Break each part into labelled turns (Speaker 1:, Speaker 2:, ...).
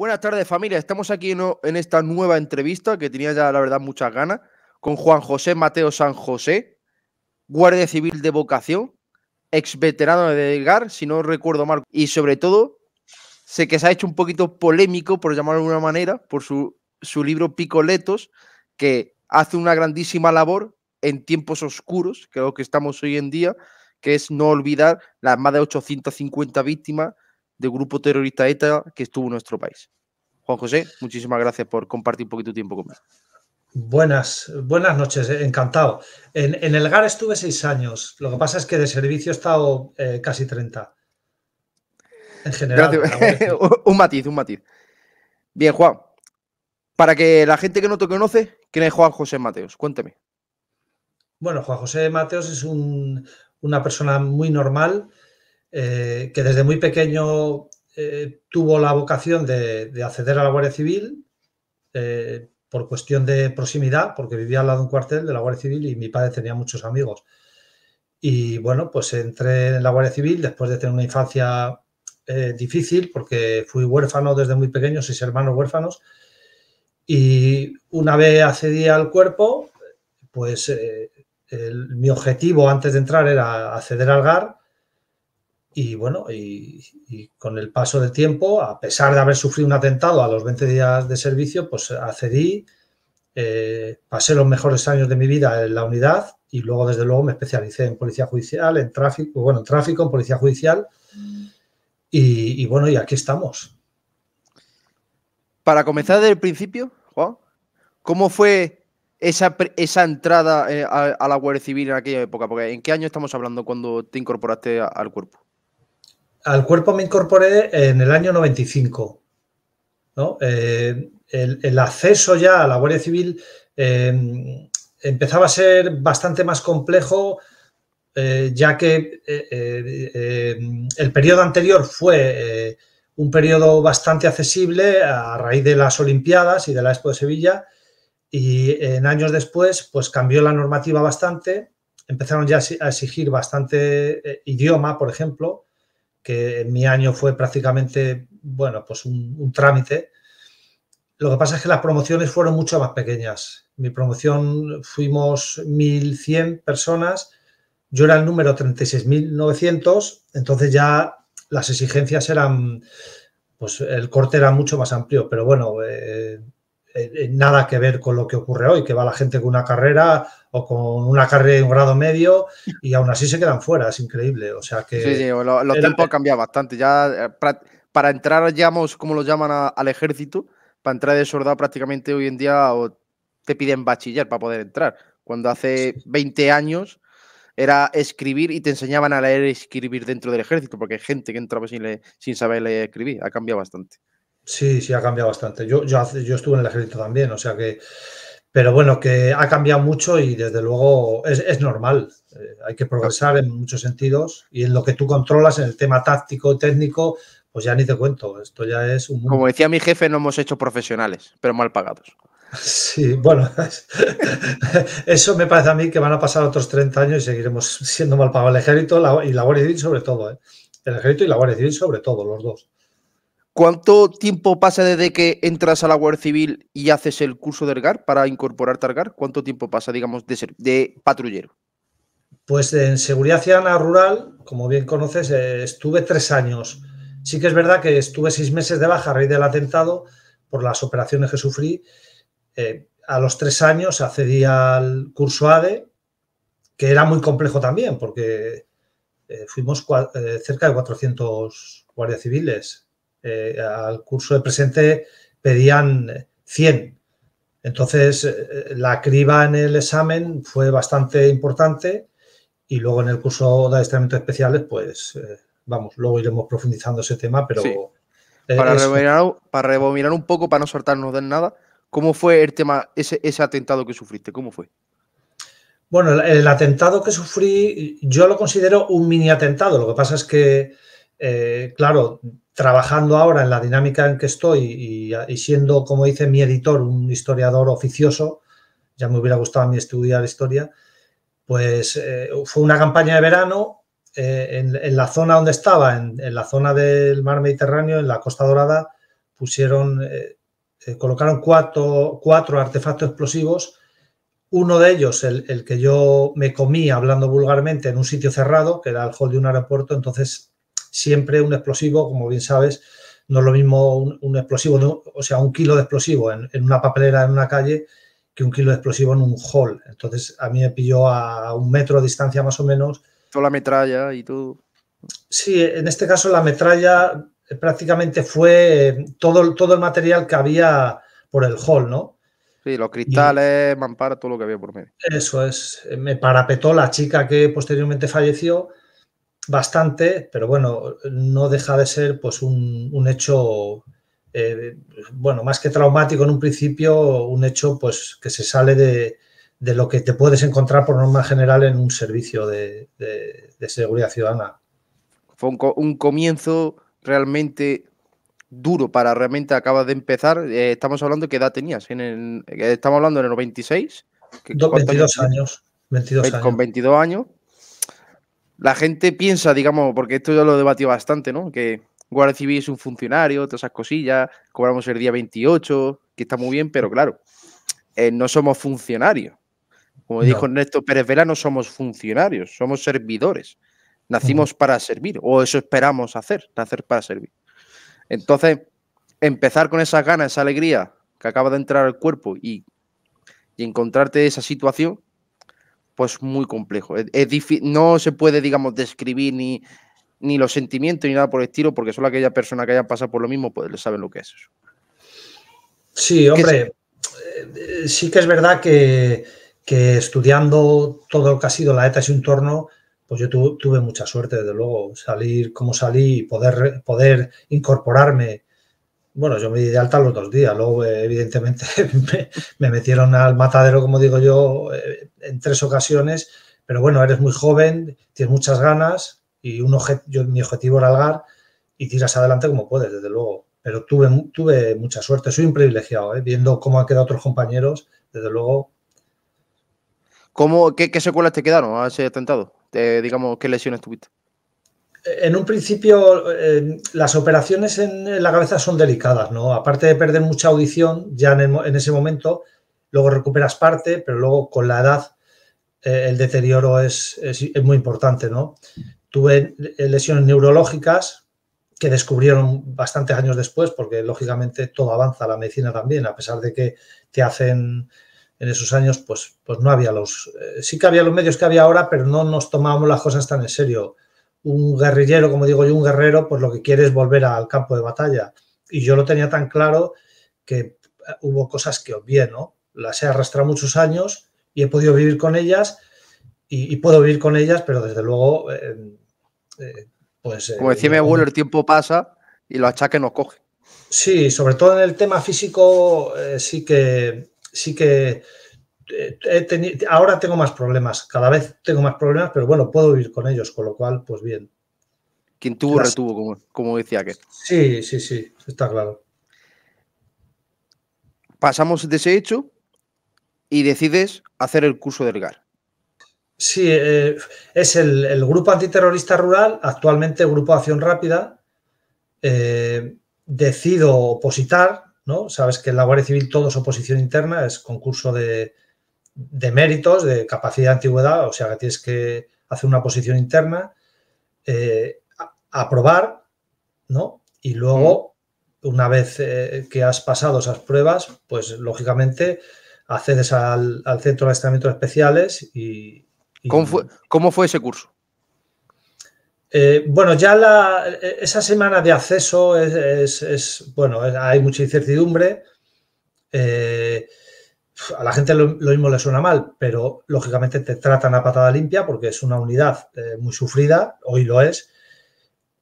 Speaker 1: Buenas tardes familia, estamos aquí en, esta nueva entrevista que tenía ya la verdad muchas ganas con Juan José Mateo San José, guardia civil de vocación, ex veterano de Delgar, si no recuerdo mal, y sobre todo sé que se ha hecho un poquito polémico, por llamarlo de alguna manera, por su, su libro Picoletos, que hace una grandísima labor en tiempos oscuros, que es lo que estamos hoy en día, que es no olvidar las más de 850 víctimas del grupo terrorista ETA que estuvo en nuestro país. Juan José, muchísimas gracias por compartir un poquito de tiempo conmigo.
Speaker 2: Buenas, buenas noches, eh, encantado. En, el GAR estuve seis años, lo que pasa es que de servicio he estado eh, casi 30.
Speaker 1: En general. un matiz, un matiz. Bien, Juan, para que la gente que no te conoce, ¿quién es Juan José Mateos? Cuénteme.
Speaker 2: Bueno, Juan José Mateos es una persona muy normal, eh, que desde muy pequeño eh, tuvo la vocación de, acceder a la Guardia Civil eh, por cuestión de proximidad, porque vivía al lado de un cuartel de la Guardia Civil y mi padre tenía muchos amigos. Y bueno, pues entré en la Guardia Civil después de tener una infancia difícil, porque fui huérfano desde muy pequeño, seis hermanos huérfanos. Y una vez accedí al cuerpo, pues mi objetivo antes de entrar era acceder al GAR y bueno, y, con el paso del tiempo, a pesar de haber sufrido un atentado a los 20 días de servicio, pues accedí, eh, pasé los mejores años de mi vida en la unidad y luego, desde luego, me especialicé en policía judicial, en tráfico, bueno, en tráfico, en policía judicial. Y, bueno, y aquí estamos.
Speaker 1: Para comenzar desde el principio, Juan, ¿cómo fue esa, esa entrada eh, a, la Guardia Civil en aquella época? Porque ¿en qué año estamos hablando cuando te incorporaste al cuerpo?
Speaker 2: Al cuerpo me incorporé en el año 95. Eh, el, acceso ya a la Guardia Civil eh, empezaba a ser bastante más complejo, eh, ya que el periodo anterior fue un periodo bastante accesible a raíz de las Olimpiadas y de la Expo de Sevilla. Y en años después, pues cambió la normativa bastante, empezaron ya a exigir bastante idioma, por ejemplo, que en mi año fue prácticamente, bueno, pues un, trámite. Lo que pasa es que las promociones fueron mucho más pequeñas. Mi promoción fuimos 1.100 personas, yo era el número 36.900, entonces ya las exigencias eran, pues el corte era mucho más amplio, pero bueno, eh, eh, nada que ver con lo que ocurre hoy, que va la gente con una carrera o con una carrera de un grado medio y aún así se quedan fuera, es increíble. O sea que.
Speaker 1: Sí, sí, los tiempos han cambiado bastante. Ya eh, para, entrar, digamos, como lo llaman al ejército, para entrar de soldado prácticamente hoy en día te piden bachiller para poder entrar. Cuando hace 20 años era escribir y te enseñaban a leer y escribir dentro del ejército, porque hay gente que entraba sin, sin saber leer y escribir. Ha cambiado bastante.
Speaker 2: Sí, sí, ha cambiado bastante. Yo, yo, yo estuve en el ejército también, o sea que, pero bueno, que ha cambiado mucho y desde luego es, normal. Eh, hay que progresar en muchos sentidos y en lo que tú controlas, en el tema táctico, técnico, pues ya ni te cuento. Esto ya es un.
Speaker 1: Como decía mi jefe, no hemos hecho profesionales, pero mal pagados.
Speaker 2: Sí, bueno, eso me parece a mí que van a pasar otros 30 años y seguiremos siendo mal pagados. El ejército y la Guardia Civil sobre todo, ¿eh? El ejército y la Guardia Civil sobre todo, los dos.
Speaker 1: ¿Cuánto tiempo pasa desde que entras a la Guardia Civil y haces el curso de ERGAR para incorporarte al ERGAR? ¿Cuánto tiempo pasa, digamos, de, ser, de patrullero?
Speaker 2: Pues en seguridad ciudadana rural, como bien conoces, eh, estuve tres años. Sí que es verdad que estuve seis meses de baja a raíz del atentado por las operaciones que sufrí. Eh, a los tres años accedí al curso ADE, que era muy complejo también, porque eh, fuimos cerca de 400 guardias civiles eh, al curso de presente pedían 100. Entonces, eh, la criba en el examen fue bastante importante y luego en el curso de adiestramientos especiales, pues, eh, vamos, luego iremos profundizando ese tema, pero...
Speaker 1: Para, rebobinar, un poco, para no soltarnos de nada, ¿cómo fue el tema, ese, ese atentado que sufriste? ¿Cómo fue?
Speaker 2: Bueno, el, atentado que sufrí, yo lo considero un mini atentado. Lo que pasa es que, claro, trabajando ahora en la dinámica en que estoy y, siendo, como dice mi editor, un historiador oficioso, ya me hubiera gustado a mí estudiar historia, pues eh, fue una campaña de verano eh, en, la zona donde estaba, en, la zona del mar Mediterráneo, en la Costa Dorada, pusieron, colocaron cuatro, cuatro artefactos explosivos. Uno de ellos, el, que yo me comí hablando vulgarmente en un sitio cerrado, que era el hall de un aeropuerto, entonces siempre un explosivo, como bien sabes, no es lo mismo un, explosivo, o sea, un kilo de explosivo en, una papelera en una calle que un kilo de explosivo en un hall. Entonces a mí me pilló a un metro de distancia más o menos.
Speaker 1: Toda la metralla y todo.
Speaker 2: Sí, en este caso la metralla prácticamente fue todo, todo el material que había por el hall, ¿no?
Speaker 1: Sí, los cristales, mampara, todo lo que había por medio.
Speaker 2: Eso es. Me parapetó la chica que posteriormente falleció bastante, pero bueno, no deja de ser pues un, hecho, eh, bueno, más que traumático en un principio, un hecho pues que se sale de, lo que te puedes encontrar por norma general en un servicio de, seguridad ciudadana.
Speaker 1: Fue un comienzo realmente duro para realmente acaba de empezar. Eh, estamos hablando de qué edad tenías. En el, estamos hablando en el 96.
Speaker 2: 22 años. 22
Speaker 1: Con 22 años. La gente piensa, digamos, porque esto ya lo debatió bastante, ¿no? Que Guardia Civil es un funcionario, todas esas cosillas, cobramos el día 28, que está muy bien, pero claro, eh, no somos funcionarios. Como dijo Ernesto Pérez Vela, no somos funcionarios, somos servidores. Nacimos para servir, o eso esperamos hacer, nacer para servir. Entonces, empezar con esas ganas, esa alegría que acaba de entrar al cuerpo y, encontrarte esa situación, pues muy complejo. Es, no se puede, digamos, describir ni, ni los sentimientos ni nada por el estilo, porque solo aquella persona que haya pasado por lo mismo, pues le saben lo que es eso.
Speaker 2: Sí, hombre, eh, sí que es verdad que, estudiando todo lo que ha sido la ETA y su entorno, pues yo tuve mucha suerte, desde luego, salir como salí y poder, poder incorporarme. Bueno, yo me di de alta los dos días, luego evidentemente me, metieron al matadero, como digo yo, eh, en tres ocasiones, pero bueno, eres muy joven, tienes muchas ganas y un yo, mi objetivo era algar y tiras adelante como puedes, desde luego. Pero tuve, tuve mucha suerte, soy un privilegiado, ¿eh? viendo cómo han quedado otros compañeros, desde luego.
Speaker 1: ¿Cómo, qué, secuelas te quedaron a ese atentado? digamos, qué lesiones tuviste?
Speaker 2: En un principio, eh, las operaciones en la cabeza son delicadas, ¿no? Aparte de perder mucha audición ya en, ese momento, luego recuperas parte, pero luego con la edad eh, el deterioro es, muy importante, ¿no? Tuve lesiones neurológicas que descubrieron bastantes años después, porque lógicamente todo avanza, la medicina también, a pesar de que te hacen en esos años, pues, pues no había los... Eh, sí que había los medios que había ahora, pero no nos tomábamos las cosas tan en serio. Un guerrillero, como digo yo, un guerrero, pues lo que quiere es volver al campo de batalla. Y yo lo tenía tan claro que eh, hubo cosas que obvié, ¿no? Las he arrastrado muchos años y he podido vivir con ellas y, puedo vivir con ellas, pero desde luego, eh, pues...
Speaker 1: Como decía mi abuelo, el tiempo pasa y los achaques nos cogen.
Speaker 2: Sí, sobre todo en el tema físico, sí que sí que eh, ahora tengo más problemas, cada vez tengo más problemas, pero bueno, puedo vivir con ellos, con lo cual, pues bien.
Speaker 1: Quien tuvo, retuvo, como, decía que.
Speaker 2: Sí, sí, sí, está claro.
Speaker 1: Pasamos de ese hecho y decides hacer el curso del GAR.
Speaker 2: Sí, eh, es el, Grupo Antiterrorista Rural, actualmente Grupo Acción Rápida. Eh, decido opositar ¿no? Sabes que en la Guardia Civil todo es oposición interna, es concurso de, méritos, de capacidad de antigüedad, o sea que tienes que hacer una oposición interna, eh, aprobar, ¿no? Y luego, una vez eh, que has pasado esas pruebas, pues lógicamente accedes al, Centro de Adiestramientos Especiales y...
Speaker 1: ¿Cómo fue ese curso?
Speaker 2: Eh, bueno, ya esa semana de acceso es, bueno, hay mucha incertidumbre. Eh, a la gente lo, mismo le suena mal, pero lógicamente te tratan a patada limpia porque es una unidad eh, muy sufrida, hoy lo es.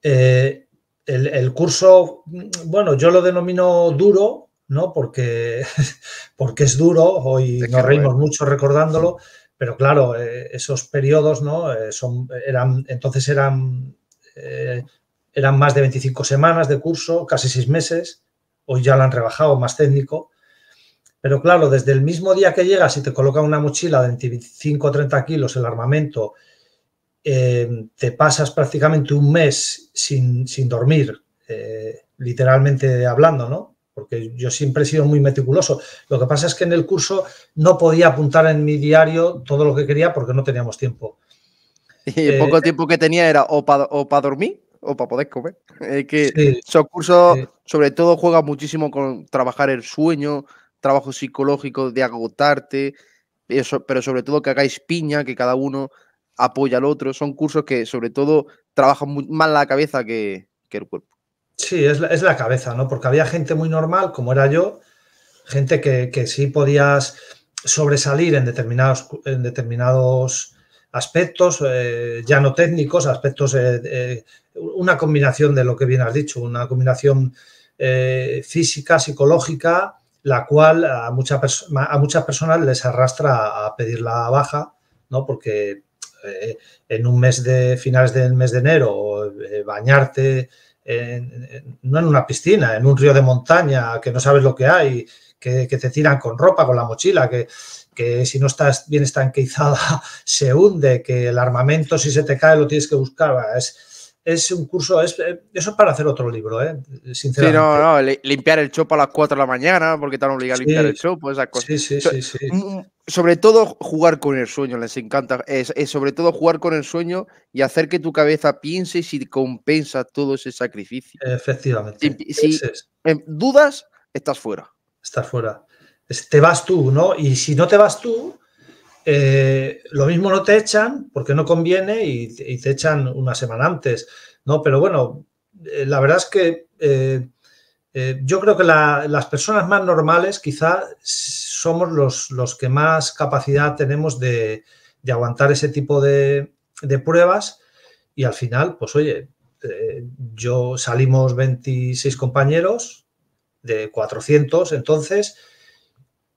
Speaker 2: El, curso, bueno, yo lo denomino duro, ¿no? Porque, porque es duro, hoy nos reímos mucho recordándolo, pero claro, eh, esos periodos, ¿no? Eh, son, eran, entonces eran, eh, eran más de 25 semanas de curso, casi seis meses. Hoy ya lo han rebajado, más técnico. Pero claro, desde el mismo día que llegas y te colocan una mochila de 25 o 30 kilos, el armamento, te pasas prácticamente un mes sin, dormir, literalmente hablando, ¿no? Porque yo siempre he sido muy meticuloso. Lo que pasa es que en el curso no podía apuntar en mi diario todo lo que quería porque no teníamos tiempo.
Speaker 1: Y el poco tiempo que tenía era o para dormir o para poder comer. Que esos cursos, sobre todo, juegan muchísimo con trabajar el sueño, trabajo psicológico de agotarte, pero sobre todo que hagáis piña, que cada uno apoya al otro. Son cursos que, sobre todo, trabajan más la cabeza que, el cuerpo.
Speaker 2: Sí, es la, es la, cabeza, ¿no? Porque había gente muy normal, como era yo, gente que, que sí podías sobresalir en determinados, en determinados aspectos, eh, ya no técnicos, aspectos, eh, eh, una combinación de lo que bien has dicho, una combinación física, psicológica, la cual a, a muchas personas les arrastra a pedir la baja, ¿no? Porque en un mes de finales del mes de enero, bañarte no en una piscina, en un río de montaña, que no sabes lo que hay, que, que te tiran con ropa, con la mochila, que que si no estás bien estanqueizada se hunde, que el armamento si se te cae lo tienes que buscar. Es, es un curso, es, eso es para hacer otro libro, ¿eh? sinceramente.
Speaker 1: Sí, no, no, limpiar el chopo a las 4 de la mañana porque te han obligado a limpiar el chopo, esas cosas.
Speaker 2: Sí, sí, sí, sí,
Speaker 1: Sobre todo jugar con el sueño, les encanta. Es, sobre todo jugar con el sueño y hacer que tu cabeza piense si compensa todo ese sacrificio.
Speaker 2: Efectivamente.
Speaker 1: Si, dudas, estás fuera.
Speaker 2: Estás fuera te vas tú, ¿no? Y si no te vas tú, eh, lo mismo no te echan porque no conviene y, te echan una semana antes, ¿no? Pero bueno, eh, la verdad es que eh, yo creo que las personas más normales quizá somos los, los que más capacidad tenemos de, aguantar ese tipo de, de, pruebas y al final, pues oye, yo salimos 26 compañeros de 400, entonces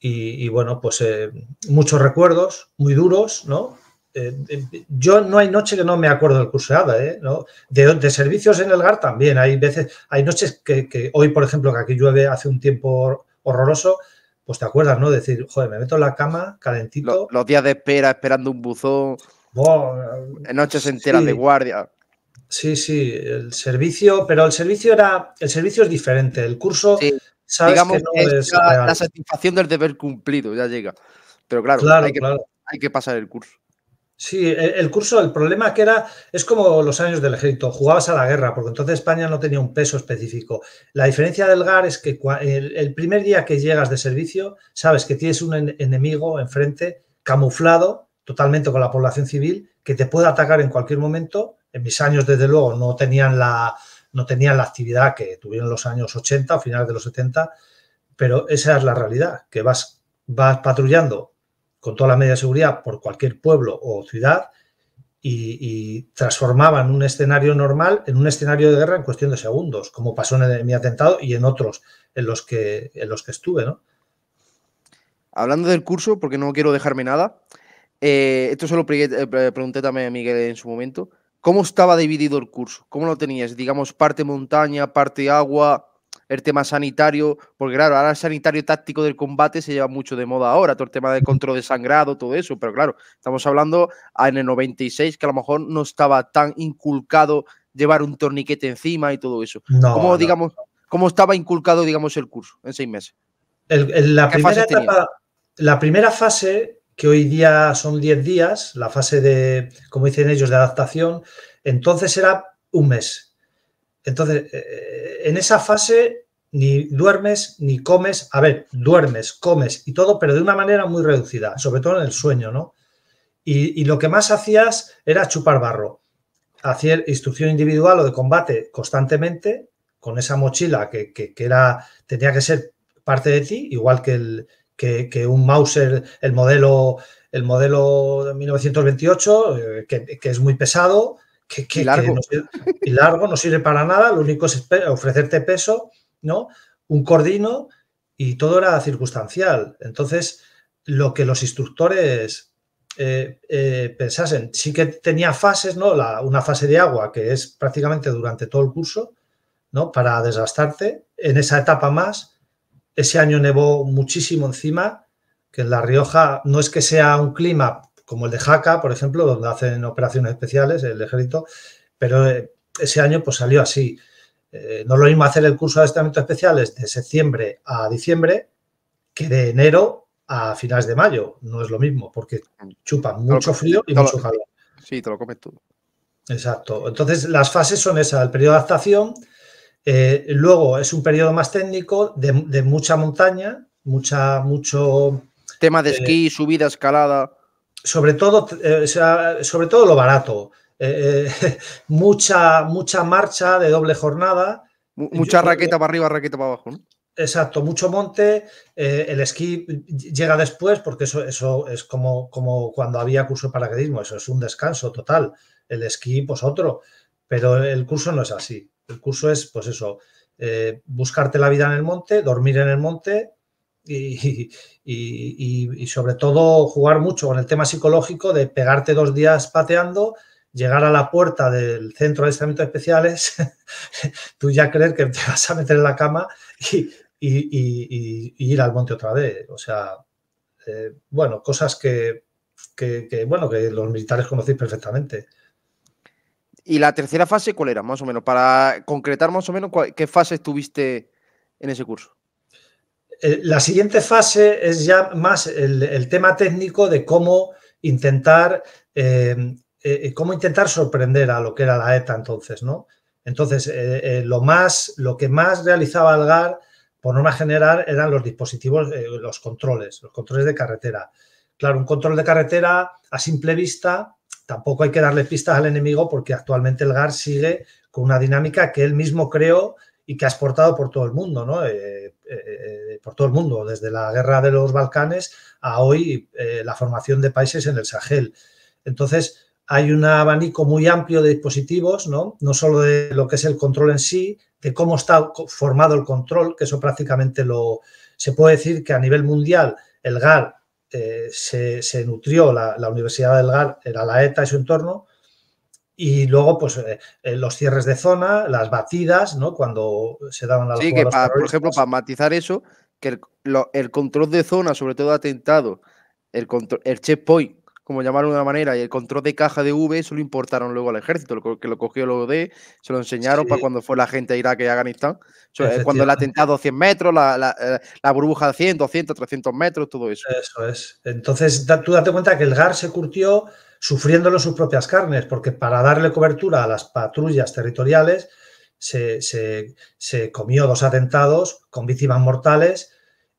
Speaker 2: y, bueno, pues eh, muchos recuerdos muy duros, ¿no? Eh, eh, yo no hay noche que no me acuerdo del curso ¿eh? ¿no? De, servicios en el GAR también. Hay veces, hay noches que, hoy, por ejemplo, que aquí llueve hace un tiempo horroroso, pues te acuerdas, ¿no? Decir, joder, me meto en la cama calentito.
Speaker 1: Los, días de espera, esperando un buzón. en noches enteras de guardia.
Speaker 2: Sí, sí, el servicio, pero el servicio era, el servicio es diferente. El curso
Speaker 1: Digamos que, es la, satisfacción del deber cumplido, ya llega. Pero claro, hay, que, pasar el curso.
Speaker 2: Sí, el, curso, el problema que era, es como los años del ejército, jugabas a la guerra, porque entonces España no tenía un peso específico. La diferencia del GAR es que el, primer día que llegas de servicio, sabes que tienes un enemigo enfrente, camuflado totalmente con la población civil, que te puede atacar en cualquier momento. En mis años, desde luego, no tenían la, no tenían la actividad que tuvieron los años 80 o finales de los 70, pero esa es la realidad, que vas, vas patrullando con toda la media seguridad por cualquier pueblo o ciudad y, transformaban un escenario normal en un escenario de guerra en cuestión de segundos, como pasó en mi atentado y en otros en los que, en los que estuve, ¿no?
Speaker 1: Hablando del curso, porque no quiero dejarme nada, eh, esto se lo eh, pregunté también a Miguel en su momento. ¿Cómo estaba dividido el curso? ¿Cómo lo tenías? Digamos, parte montaña, parte agua, el tema sanitario, porque claro, ahora el sanitario táctico del combate se lleva mucho de moda ahora, todo el tema de control de sangrado, todo eso, pero claro, estamos hablando en el 96 que a lo mejor no estaba tan inculcado llevar un torniquete encima y todo eso. ¿Cómo, digamos, ¿Cómo estaba inculcado, digamos, el curso en seis meses?
Speaker 2: la, primera la primera fase que hoy día son 10 días, la fase de, como dicen ellos, de adaptación, entonces era un mes. Entonces, eh, en esa fase ni duermes ni comes, a ver, duermes, comes y todo, pero de una manera muy reducida, sobre todo en el sueño, ¿no? Y, lo que más hacías era chupar barro. Hacer instrucción individual o de combate constantemente, con esa mochila que, que era, tenía que ser parte de ti, igual que el, que, un Mauser, el modelo, el modelo de 1928, eh, que, es muy pesado, que, y largo. no sirve, y largo, no sirve para nada, lo único es ofrecerte peso, ¿no? Un cordino y todo era circunstancial. Entonces, lo que los instructores eh, eh, pensasen, sí que tenía fases, ¿no? una fase de agua que es prácticamente durante todo el curso, ¿no? Para desgastarte. En esa etapa más, ese año nevó muchísimo encima, que en La Rioja no es que sea un clima como el de Jaca, por ejemplo, donde hacen operaciones especiales el ejército, pero eh, ese año pues salió así. eh, no es lo mismo hacer el curso de adiestramientos especiales de septiembre a diciembre que de enero a finales de mayo. No es lo mismo, porque chupan mucho frío y mucho calor.
Speaker 1: Sí, te lo comes tú.
Speaker 2: Exacto. Entonces, las fases son esas, el periodo de adaptación, eh, luego es un periodo más técnico de, mucha montaña, mucha, mucho...
Speaker 1: Tema de esquí, subida, escalada.
Speaker 2: Sobre todo, sobre todo lo barato. Eh, eh, mucha, mucha marcha de doble jornada.
Speaker 1: Mucha raqueta para arriba, raqueta para abajo.
Speaker 2: Exacto, mucho monte. Eh, el esquí llega después porque eso, eso es como, como cuando había curso de paracaidismo, eso es un descanso total. El esquí, pues otro. Pero el curso no es así. El curso es, pues eso, buscarte la vida en el monte, dormir en el monte y, y, sobre todo jugar mucho con el tema psicológico de pegarte dos días pateando llegar a la puerta del centro de adiestramientos especiales, tú ya creer que te vas a meter en la cama y, ir al monte otra vez. O sea, eh, bueno, cosas que, bueno, que los militares conocéis perfectamente.
Speaker 1: ¿Y la tercera fase cuál era, más o menos? Para concretar más o menos, ¿qué fase estuviste en ese curso?
Speaker 2: Eh, la siguiente fase es ya más el, tema técnico de cómo intentar eh, eh, cómo intentar sorprender a lo que era la ETA entonces, ¿no? Entonces, lo, más, lo que más realizaba Algar, por norma general, eran los dispositivos, los controles, los controles de carretera. Claro, un control de carretera a simple vista, tampoco hay que darle pistas al enemigo porque actualmente el GAR sigue con una dinámica que él mismo creó y que ha exportado por todo el mundo, ¿no? por todo el mundo, desde la guerra de los Balcanes a hoy la formación de países en el Sahel. Entonces, hay un abanico muy amplio de dispositivos, ¿no? no solo de lo que es el control en sí, de cómo está formado el control, que eso prácticamente lo se puede decir que a nivel mundial el GAR eh, se, nutrió, la, Universidad del GAR era la ETA y su entorno, y luego pues eh, eh, los cierres de zona, las batidas, ¿no? cuando se daban las
Speaker 1: Sí, que por ejemplo, para matizar eso, que el, control de zona, sobre todo atentado, el, control, el checkpoint como llamarlo de una manera, y el control de caja de V, eso lo importaron luego al ejército, que lo cogió luego de, se lo enseñaron para cuando fue la gente a Irak y Afganistán. cuando el atentado 100 metros, la, eh, la, burbuja de 100, 200, 300 metros, todo eso.
Speaker 2: Eso es. Entonces, tú date cuenta que el GAR se curtió sufriéndolo sus propias carnes, porque para darle cobertura a las patrullas territoriales, se, se, comió dos atentados con víctimas mortales.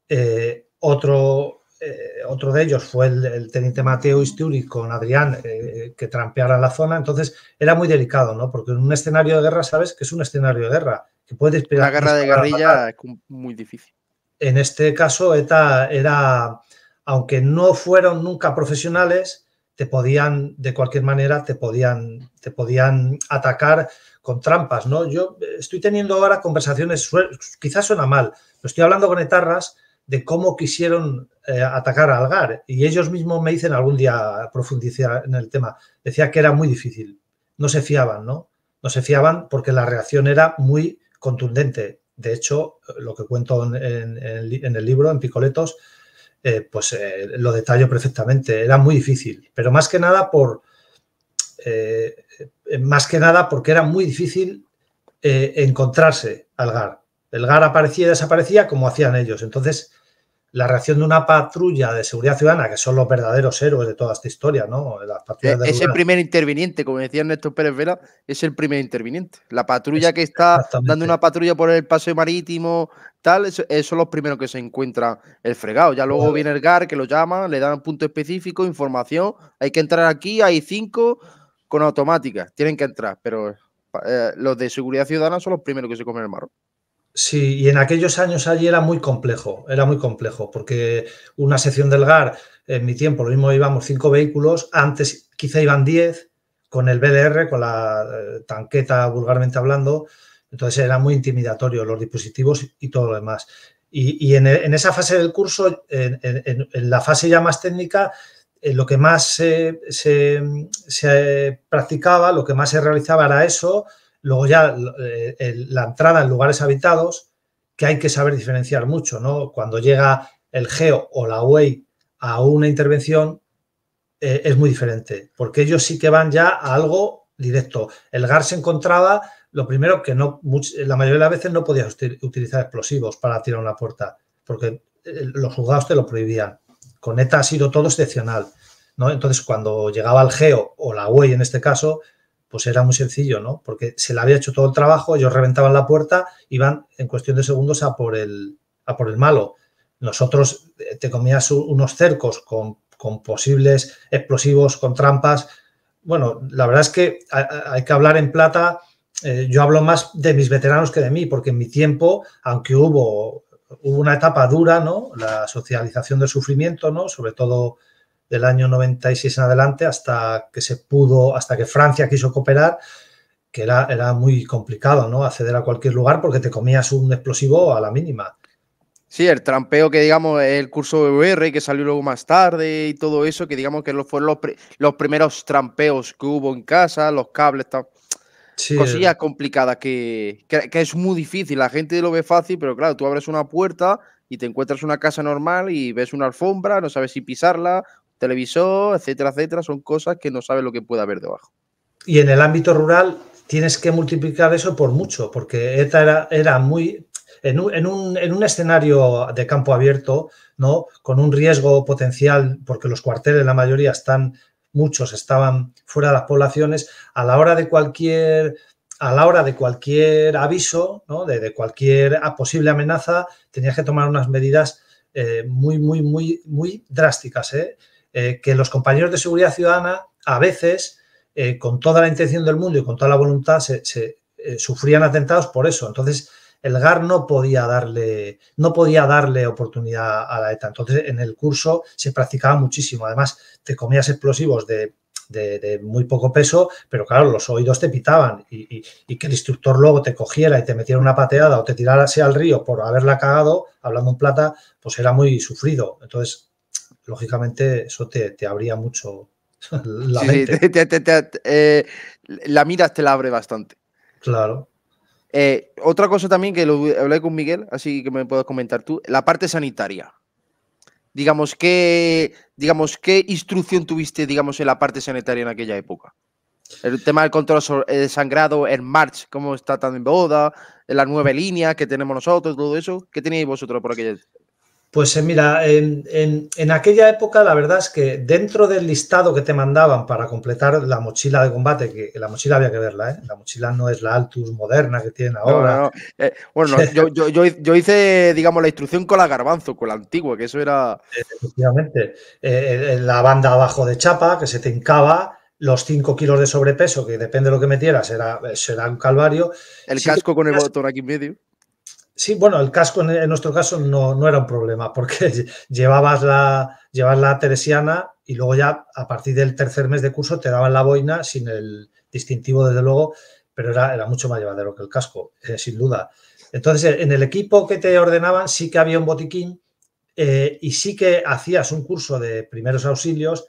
Speaker 2: Eh, otro, eh, otro de ellos fue el, teniente Mateo Isturi con Adrián, eh, que trampeara la zona. Entonces era muy delicado, ¿no? Porque en un escenario de guerra sabes que es un escenario de guerra, que puede
Speaker 1: La guerra de guerrilla es muy difícil.
Speaker 2: En este caso, ETA era, aunque no fueron nunca profesionales, te podían, de cualquier manera, te podían, te podían atacar con trampas, ¿no? Yo estoy teniendo ahora conversaciones, quizás suena mal, pero estoy hablando con etarras de cómo quisieron eh, atacar a Algar. Y ellos mismos me dicen algún día profundizar en el tema. Decía que era muy difícil. No se fiaban, ¿no? No se fiaban porque la reacción era muy contundente. De hecho, lo que cuento en, el libro, en Picoletos, eh, pues eh, lo detallo perfectamente. Era muy difícil, pero más que nada por más que nada porque era muy difícil encontrarse al GAR. El GAR aparecía y desaparecía como hacían ellos. Entonces, la reacción de una patrulla de seguridad ciudadana, que son los verdaderos héroes de toda esta historia, ¿no?
Speaker 1: Eh, es el primer interviniente, como decía Néstor Pérez Vera, es el primer interviniente. La patrulla que está dando una patrulla por el paseo marítimo, tal, esos son los primeros que se encuentran el fregado. Ya luego viene el GAR, que lo llama, le dan un punto específico, información, hay que entrar aquí, hay cinco con automática, tienen que entrar, pero eh, los de seguridad ciudadana son los primeros que se comen el marrón.
Speaker 2: Sí, y en aquellos años allí era muy complejo, era muy complejo, porque una sección del GAR, en mi tiempo, lo mismo íbamos cinco vehículos, antes quizá iban diez, con el BDR, con la eh, tanqueta vulgarmente hablando, entonces era muy intimidatorio los dispositivos y todo lo demás. Y, en, esa fase del curso, en, la fase ya más técnica, eh, lo que más se, se practicaba, lo que más se realizaba era eso, Luego ya eh, la entrada en lugares habitados, que hay que saber diferenciar mucho, ¿no? Cuando llega el GEO o la UEI a una intervención, eh, es muy diferente, porque ellos sí que van ya a algo directo. El GAR se encontraba lo primero que no, la mayoría de las veces no podías utilizar explosivos para tirar una puerta, porque eh, los juzgados te lo prohibían. Con ETA ha sido todo excepcional. ¿no? Entonces, cuando llegaba el GEO o la UEI en este caso, pues era muy sencillo, ¿no? Porque se le había hecho todo el trabajo, ellos reventaban la puerta, iban en cuestión de segundos a por el, a por el malo. Nosotros eh, te comías unos cercos con, posibles explosivos, con trampas. Bueno, la verdad es que hay que hablar en plata. Eh, yo hablo más de mis veteranos que de mí, porque en mi tiempo, aunque hubo, hubo una etapa dura, ¿no? La socialización del sufrimiento, ¿no? Sobre todo del año 96 en adelante hasta que se pudo, hasta que Francia quiso cooperar, que era, era muy complicado, ¿no? Acceder a cualquier lugar porque te comías un explosivo a la mínima.
Speaker 1: Sí, el trampeo que digamos el curso VR que salió luego más tarde y todo eso, que digamos que fueron los, los primeros trampeos que hubo en casa, los cables, sí, cosillas complicadas que, que, es muy difícil. La gente lo ve fácil, pero claro, tú abres una puerta y te encuentras una casa normal y ves una alfombra, no sabes si pisarla televisor, etcétera, etcétera, son cosas que no sabes lo que puede haber debajo.
Speaker 2: Y en el ámbito rural tienes que multiplicar eso por mucho, porque ETA era, era muy, en un, en, un, en un, escenario de campo abierto, ¿no? Con un riesgo potencial, porque los cuarteles, la mayoría están, muchos estaban fuera de las poblaciones, a la hora de cualquier, a la hora de cualquier aviso, ¿no? de, de, cualquier posible amenaza, tenías que tomar unas medidas eh, muy, muy, muy, muy drásticas. ¿eh? Eh, que los compañeros de seguridad ciudadana a veces, eh, con toda la intención del mundo y con toda la voluntad, se, eh, sufrían atentados por eso. Entonces, el GAR no podía darle, no podía darle oportunidad a la ETA. Entonces, en el curso se practicaba muchísimo. Además, te comías explosivos de, muy poco peso, pero claro, los oídos te pitaban y, que el instructor luego te cogiera y te metiera una pateada o te tirase al río por haberla cagado, hablando en plata, pues era muy sufrido. Entonces, lógicamente eso te, te abría mucho la mente.
Speaker 1: Eh, la miras te la abre bastante.
Speaker 2: Claro.
Speaker 1: Eh, otra cosa también que lo hablé con Miguel, así que me puedes comentar tú, la parte sanitaria. Digamos, ¿qué, digamos, ¿qué instrucción tuviste, digamos, en la parte sanitaria en aquella época? El tema del control de sangrado, el March, cómo está tan en boda, la nueva línea que tenemos nosotros, todo eso. ¿Qué teníais vosotros por aquella
Speaker 2: pues eh, mira, en, aquella época la verdad es que dentro del listado que te mandaban para completar la mochila de combate, que la mochila había que verla, ¿eh? la mochila no es la Altus moderna que tienen ahora.
Speaker 1: Eh, bueno, yo, hice, digamos, la instrucción con la garbanzo, con la antigua, que eso era...
Speaker 2: Efectivamente, la banda abajo de chapa, que se te hincaba, los 5 kilos de sobrepeso, que depende de lo que metieras, era, será un calvario.
Speaker 1: El casco con el botón aquí en medio.
Speaker 2: Sí, bueno, el casco en, nuestro caso no, era un problema porque llevabas la, la teresiana y luego ya a partir del tercer mes de curso te daban la boina sin el distintivo, desde luego, pero era, era mucho más llevadero que el casco, eh, sin duda. Entonces, en el equipo que te ordenaban sí que había un botiquín eh, y sí que hacías un curso de primeros auxilios,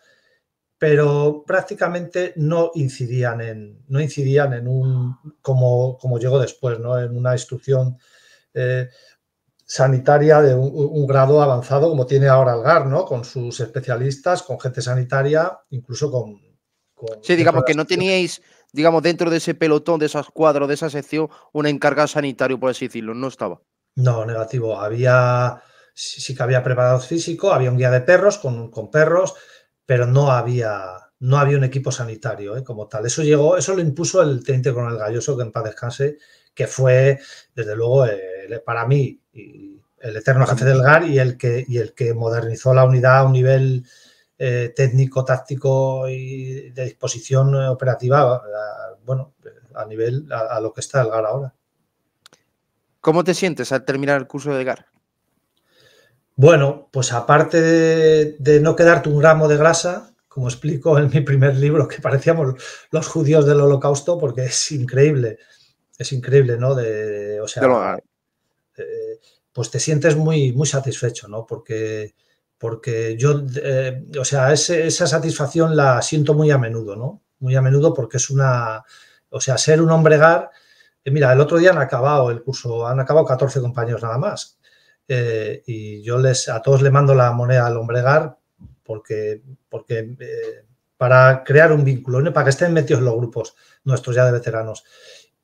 Speaker 2: pero prácticamente no incidían en, no incidían en un, como, como llegó después, ¿no? en una instrucción eh, sanitaria de un, grado avanzado como tiene ahora el GAR, ¿no? Con sus especialistas, con gente sanitaria, incluso con...
Speaker 1: sí, digamos que no teníais, digamos, dentro de ese pelotón, de esas cuadros, de esa sección, un encargado sanitario, por así decirlo, no estaba.
Speaker 2: No, negativo. Había, sí, que había preparados físico, había un guía de perros con, perros, pero no había, no había un equipo sanitario ¿eh? como tal. Eso llegó, eso lo impuso el teniente coronel Galloso, que en paz descanse, que fue, desde luego, para mí, el eterno jefe del GAR y el que, y el que modernizó la unidad a un nivel eh, técnico, táctico y de disposición operativa, bueno, a nivel a, lo que está el GAR ahora.
Speaker 1: ¿Cómo te sientes al terminar el curso de GAR?
Speaker 2: Bueno, pues aparte de, de, no quedarte un gramo de grasa, como explico en mi primer libro, que parecíamos los judíos del holocausto, porque es increíble es increíble, ¿no? De, o sea, eh, pues te sientes muy, muy satisfecho, ¿no? Porque, porque yo, eh, o sea, esa satisfacción la siento muy a menudo, ¿no? Muy a menudo porque es una, o sea, ser un hombregar, eh, mira, el otro día han acabado el curso, han acabado 14 compañeros nada más. y yo les, a todos le mando la moneda al hombregar porque, porque para crear un vínculo, para que estén metidos en los grupos nuestros ya de veteranos.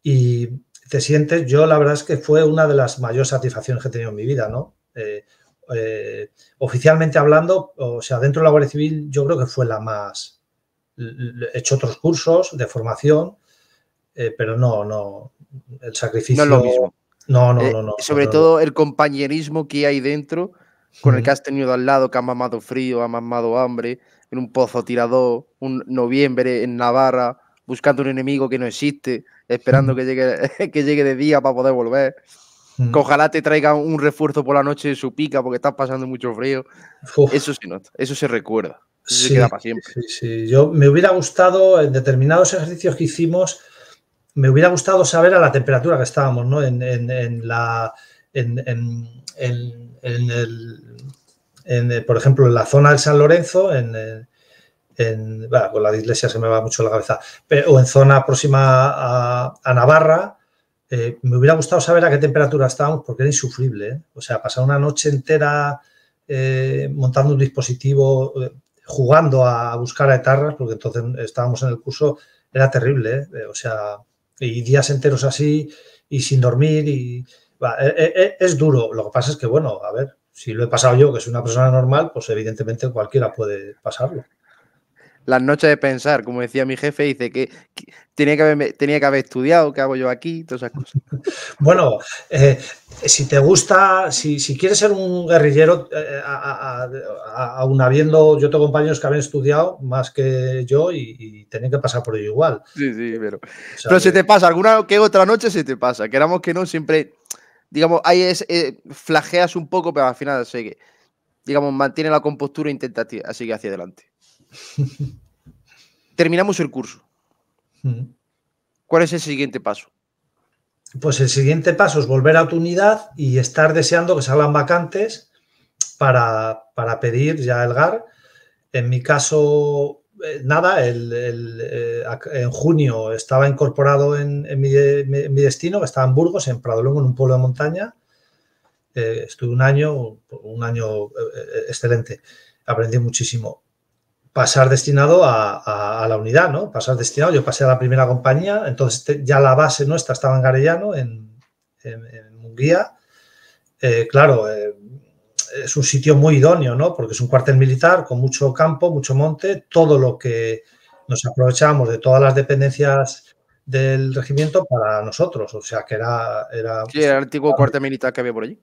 Speaker 2: Y te sientes, yo la verdad es que fue una de las mayores satisfacciones que he tenido en mi vida, ¿no? oficialmente hablando, o sea, dentro de la Guardia Civil yo creo que fue la más, he hecho otros cursos de formación, pero no, no, el sacrificio...
Speaker 1: No es lo mismo.
Speaker 2: No, no, no, no.
Speaker 1: sobre todo el compañerismo que hay dentro con el que has tenido al lado, que ha mamado frío, ha mamado hambre, en un pozo tirador, un noviembre en Navarra, buscando un enemigo que no existe, esperando que, llegue, que llegue de día para poder volver. Que ojalá te traiga un refuerzo por la noche de su pica porque estás pasando mucho frío. Eso se nota, eso se recuerda. Eso se queda para siempre.
Speaker 2: Sí, sí. Yo me hubiera gustado en determinados ejercicios que hicimos me hubiera gustado saber a la temperatura que estábamos, ¿no? En, la. En, el, por ejemplo, en la zona del San Lorenzo, en, con la iglesia se me va mucho la cabeza, o en zona próxima a, Navarra, eh, me hubiera gustado saber a qué temperatura estábamos porque era insufrible. ¿eh? O sea, pasar una noche entera eh, montando un dispositivo, jugando a buscar a etarras, porque entonces estábamos en el curso, era terrible. O sea, y días enteros así y sin dormir y es, duro. Lo que pasa es que, bueno, a ver, si lo he pasado yo, que soy una persona normal, pues evidentemente cualquiera puede pasarlo.
Speaker 1: Las noches de pensar, como decía mi jefe, dice que, tenía, que haber, tenía que haber estudiado, ¿qué hago yo aquí? Todas esas cosas.
Speaker 2: bueno, eh, si te gusta, si, quieres ser un guerrillero, eh, aún habiendo, yo tengo compañeros que habían estudiado más que yo y, y tienen que pasar por ello igual.
Speaker 1: Sí, sí, pero, pero se te pasa, alguna que otra noche se te pasa, queramos que no, siempre, digamos, ahí es, eh, flageas un poco, pero al final sé que, digamos, mantiene la compostura e intenta seguir hacia adelante. Terminamos el curso. ¿Cuál es el siguiente paso?
Speaker 2: Pues el siguiente paso es volver a tu unidad y estar deseando que salgan vacantes para, pedir ya el GAR. En mi caso, eh, nada, eh, en junio estaba incorporado en, mi, destino, que estaba en Burgos, en Pradolongo, en un pueblo de montaña. Eh, estuve un año, un año excelente, aprendí muchísimo pasar destinado a, la unidad, ¿no? Pasar destinado, yo pasé a la primera compañía, entonces ya la base nuestra estaba en Garellano, en, Munguía. Eh, claro, eh, es un sitio muy idóneo, ¿no? Porque es un cuartel militar con mucho campo, mucho monte, todo lo que nos aprovechamos de todas las dependencias del regimiento para nosotros, o sea que era... era
Speaker 1: sí, el antiguo cuartel militar que había por allí.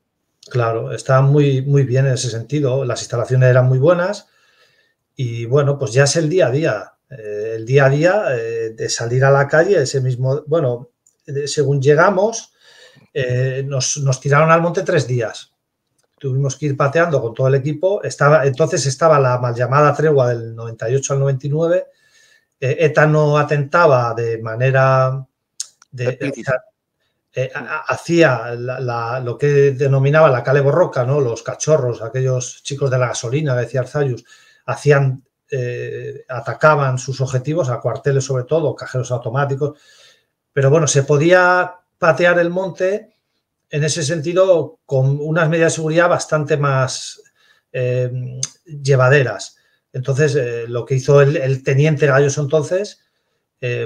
Speaker 2: Claro, estaba muy, muy bien en ese sentido, las instalaciones eran muy buenas, y bueno, pues ya es el día a día. Eh, el día a día eh, de salir a la calle, ese mismo, bueno, según llegamos, eh, nos, tiraron al monte tres días. Tuvimos que ir pateando con todo el equipo. Estaba, entonces estaba la mal llamada tregua del 98 al 99. ETA no atentaba de manera de, hacía lo que denominaba la cale borroca, ¿no? Los cachorros, aquellos chicos de la gasolina, decía Arzayus, hacían, eh, atacaban sus objetivos a cuarteles sobre todo, cajeros automáticos, pero bueno, se podía patear el monte en ese sentido con unas medidas de seguridad bastante más eh, llevaderas. Entonces, eh, lo que hizo el, teniente Gallos entonces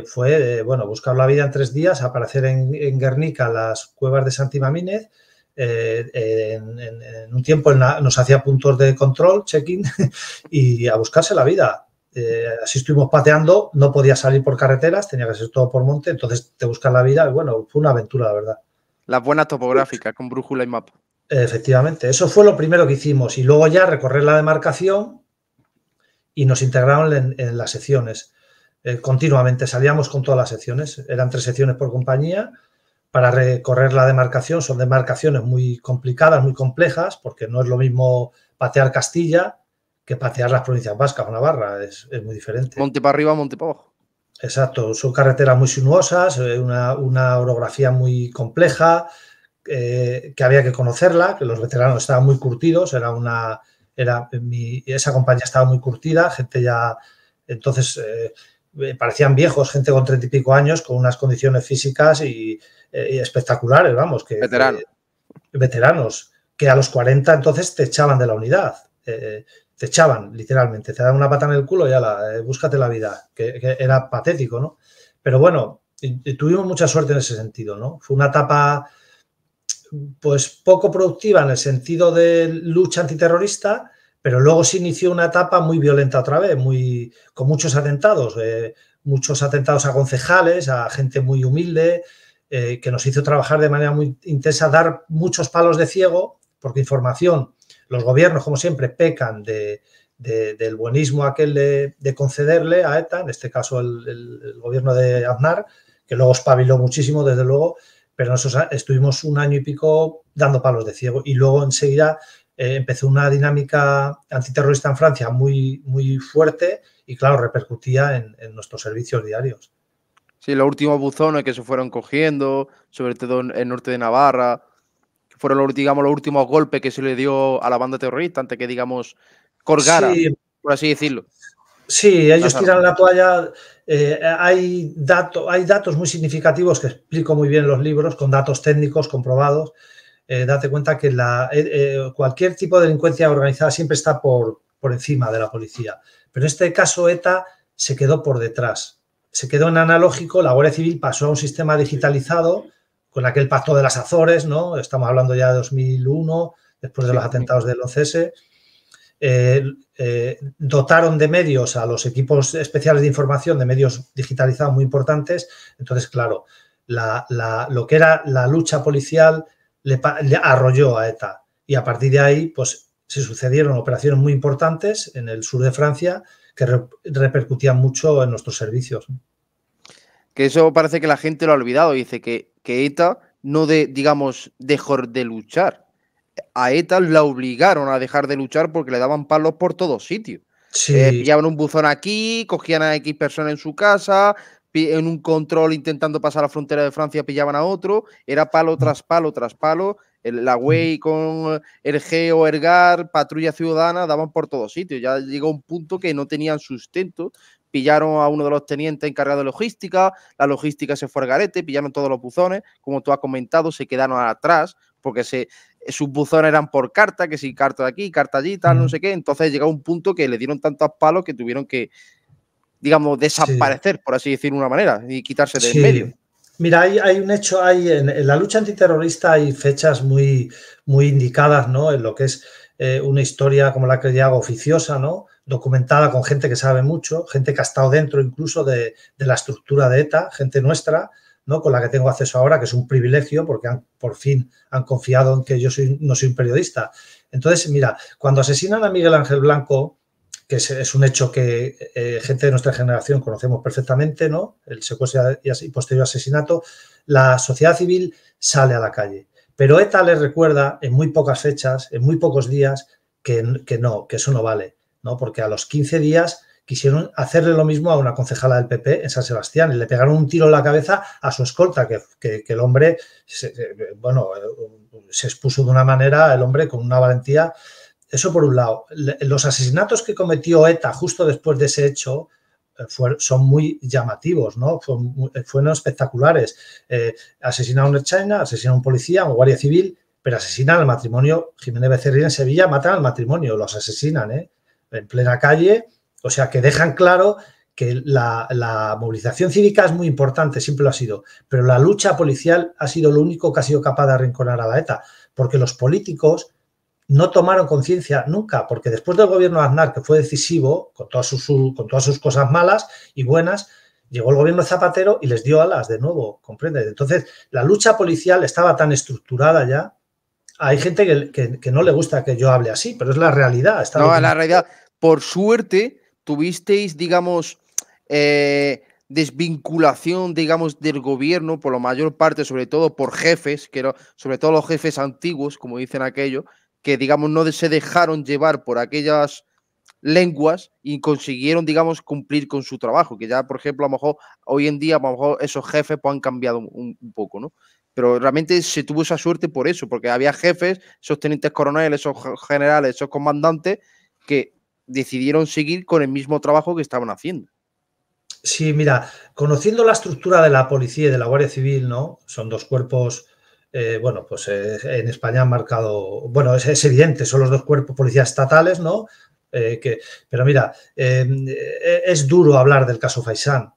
Speaker 2: fue, bueno, buscar la vida en tres días, aparecer en, en Guernica, las cuevas de Santimamínez, eh, en, un tiempo nos hacía puntos de control, check-in, y a buscarse la vida. Eh, así estuvimos pateando, no podía salir por carreteras, tenía que ser todo por monte, entonces te buscas la vida y bueno, fue una aventura, la verdad.
Speaker 1: La buena topográfica con brújula y mapa.
Speaker 2: Efectivamente, eso fue lo primero que hicimos y luego ya recorrer la demarcación y nos integraron en, las secciones. Eh, continuamente salíamos con todas las secciones, eran tres secciones por compañía para recorrer la demarcación. Son demarcaciones muy complicadas, muy complejas, porque no es lo mismo patear Castilla que patear las provincias vascas o Navarra, es, muy diferente.
Speaker 1: Monte para arriba, monte para abajo.
Speaker 2: Exacto, son carreteras muy sinuosas, eh, una, orografía muy compleja, eh, que había que conocerla, que los veteranos estaban muy curtidos, era una, era esa compañía estaba muy curtida, gente ya, entonces eh, parecían viejos, gente con treinta y pico años, con unas condiciones físicas y, eh, espectaculares, vamos. Que, veteranos, que a los 40 entonces te echaban de la unidad. Eh, te echaban, literalmente. Te daban una pata en el culo y ya la, eh, búscate la vida. Que, era patético, ¿no? Pero bueno, tuvimos mucha suerte en ese sentido, ¿no? Fue una etapa pues poco productiva en el sentido de lucha antiterrorista, pero luego se inició una etapa muy violenta otra vez, muy, con muchos atentados, eh, muchos atentados a concejales, a gente muy humilde, eh, que nos hizo trabajar de manera muy intensa, dar muchos palos de ciego, porque información, los gobiernos, como siempre, pecan de, del buenismo aquel de, concederle a ETA, en este caso el, gobierno de Aznar, que luego espabiló muchísimo, desde luego, pero nosotros estuvimos un año y pico dando palos de ciego y luego enseguida eh, empezó una dinámica antiterrorista en Francia muy, muy fuerte y, claro, repercutía en, nuestros servicios diarios.
Speaker 1: Sí, los últimos buzones que se fueron cogiendo, sobre todo en el norte de Navarra, fueron los, digamos, los últimos golpes que se le dio a la banda terrorista antes que, digamos, colgara, por así decirlo.
Speaker 2: Sí, ellos tiran la toalla. Eh, hay, hay datos muy significativos que explico muy bien en los libros, con datos técnicos comprobados. Eh, date cuenta que la, eh, cualquier tipo de delincuencia organizada siempre está por, por encima de la policía. Pero en este caso, ETA se quedó por detrás. Se quedó en analógico, la Guardia Civil pasó a un sistema digitalizado con aquel pacto de las Azores, ¿no? Estamos hablando ya de 2001, después de los atentados del OCS eh, eh, dotaron de medios a los equipos especiales de información, de medios digitalizados muy importantes. Entonces, claro, lo que era la lucha policial le, arrolló a ETA. Y a partir de ahí, pues se sucedieron operaciones muy importantes en el sur de Francia que repercutían mucho en nuestros servicios.
Speaker 1: Que eso parece que la gente lo ha olvidado. Dice que, que ETA no de, digamos, dejó de luchar a ETA la obligaron a dejar de luchar porque le daban palos por todos sitios. Eh, pillaban un buzón aquí, cogían a X personas en su casa, en un control intentando pasar la frontera de Francia pillaban a otro, era palo tras palo tras palo, la WEI con el GEO, Ergar, Patrulla Ciudadana, daban por todos sitios. Ya llegó un punto que no tenían sustento, pillaron a uno de los tenientes encargado de logística, la logística se fue al garete, pillaron todos los buzones, como tú has comentado, se quedaron atrás porque se, sus buzones eran por carta, que si carta de aquí, carta allí, tal, no sé qué. Entonces llegó un punto que le dieron tantos palos que tuvieron que, digamos, desaparecer, por así decir de una manera, y quitarse del medio.
Speaker 2: Mira, hay, un hecho, hay en, la lucha antiterrorista hay fechas muy, muy indicadas, ¿no? En lo que es eh, una historia como la que yo hago oficiosa, ¿no? Documentada con gente que sabe mucho, gente que ha estado dentro incluso de, de la estructura de ETA, gente nuestra, con la que tengo acceso ahora, que es un privilegio porque han, por fin han confiado en que yo soy, no soy un periodista. Entonces, mira, cuando asesinan a Miguel Ángel Blanco, que es, un hecho que eh, gente de nuestra generación conocemos perfectamente, ¿no? El secuestro y posterior asesinato, la sociedad civil sale a la calle. Pero ETA le recuerda en muy pocas fechas, en muy pocos días, que, que no, que eso no vale, ¿no? Porque a los 15 días quisieron hacerle lo mismo a una concejala del PP en San Sebastián y le pegaron un tiro en la cabeza a su escolta, que, el hombre, bueno, se expuso de una manera, el hombre con una valentía. Eso por un lado. Los asesinatos que cometió ETA justo después de ese hecho eh, son muy llamativos, ¿no? Fueron, espectaculares. Eh, asesinar a un China, asesinar a un policía, a un guardia civil, pero asesinan al matrimonio. Jiménez Becerril en Sevilla matan al matrimonio, los asesinan, ¿eh? En plena calle o sea, que dejan claro que la, movilización cívica es muy importante, siempre lo ha sido, pero la lucha policial ha sido lo único que ha sido capaz de arrinconar a la ETA, porque los políticos no tomaron conciencia nunca, porque después del gobierno de Aznar, que fue decisivo, con todas, sus, con todas sus cosas malas y buenas, llegó el gobierno de Zapatero y les dio alas de nuevo, ¿comprendes? Entonces, la lucha policial estaba tan estructurada ya. Hay gente que, no le gusta que yo hable así, pero es la realidad.
Speaker 1: no, la realidad. Por suerte, tuvisteis, digamos, eh, desvinculación, digamos, del gobierno por la mayor parte, sobre todo por jefes, que sobre todo los jefes antiguos, como dicen aquello, que, digamos, no se dejaron llevar por aquellas lenguas y consiguieron, digamos, cumplir con su trabajo, que ya, por ejemplo, a lo mejor hoy en día, a lo mejor esos jefes pues, han cambiado un, poco, ¿no? Pero realmente se tuvo esa suerte por eso, porque había jefes, esos tenientes coroneles, esos generales, esos comandantes, que decidieron seguir con el mismo trabajo que estaban haciendo.
Speaker 2: Sí, mira, conociendo la estructura de la policía y de la Guardia Civil, ¿no? Son dos cuerpos, eh, bueno, pues eh, en España han marcado, bueno, es, evidente, son los dos cuerpos policías estatales, ¿no? Eh, pero mira, es duro hablar del caso Faisán.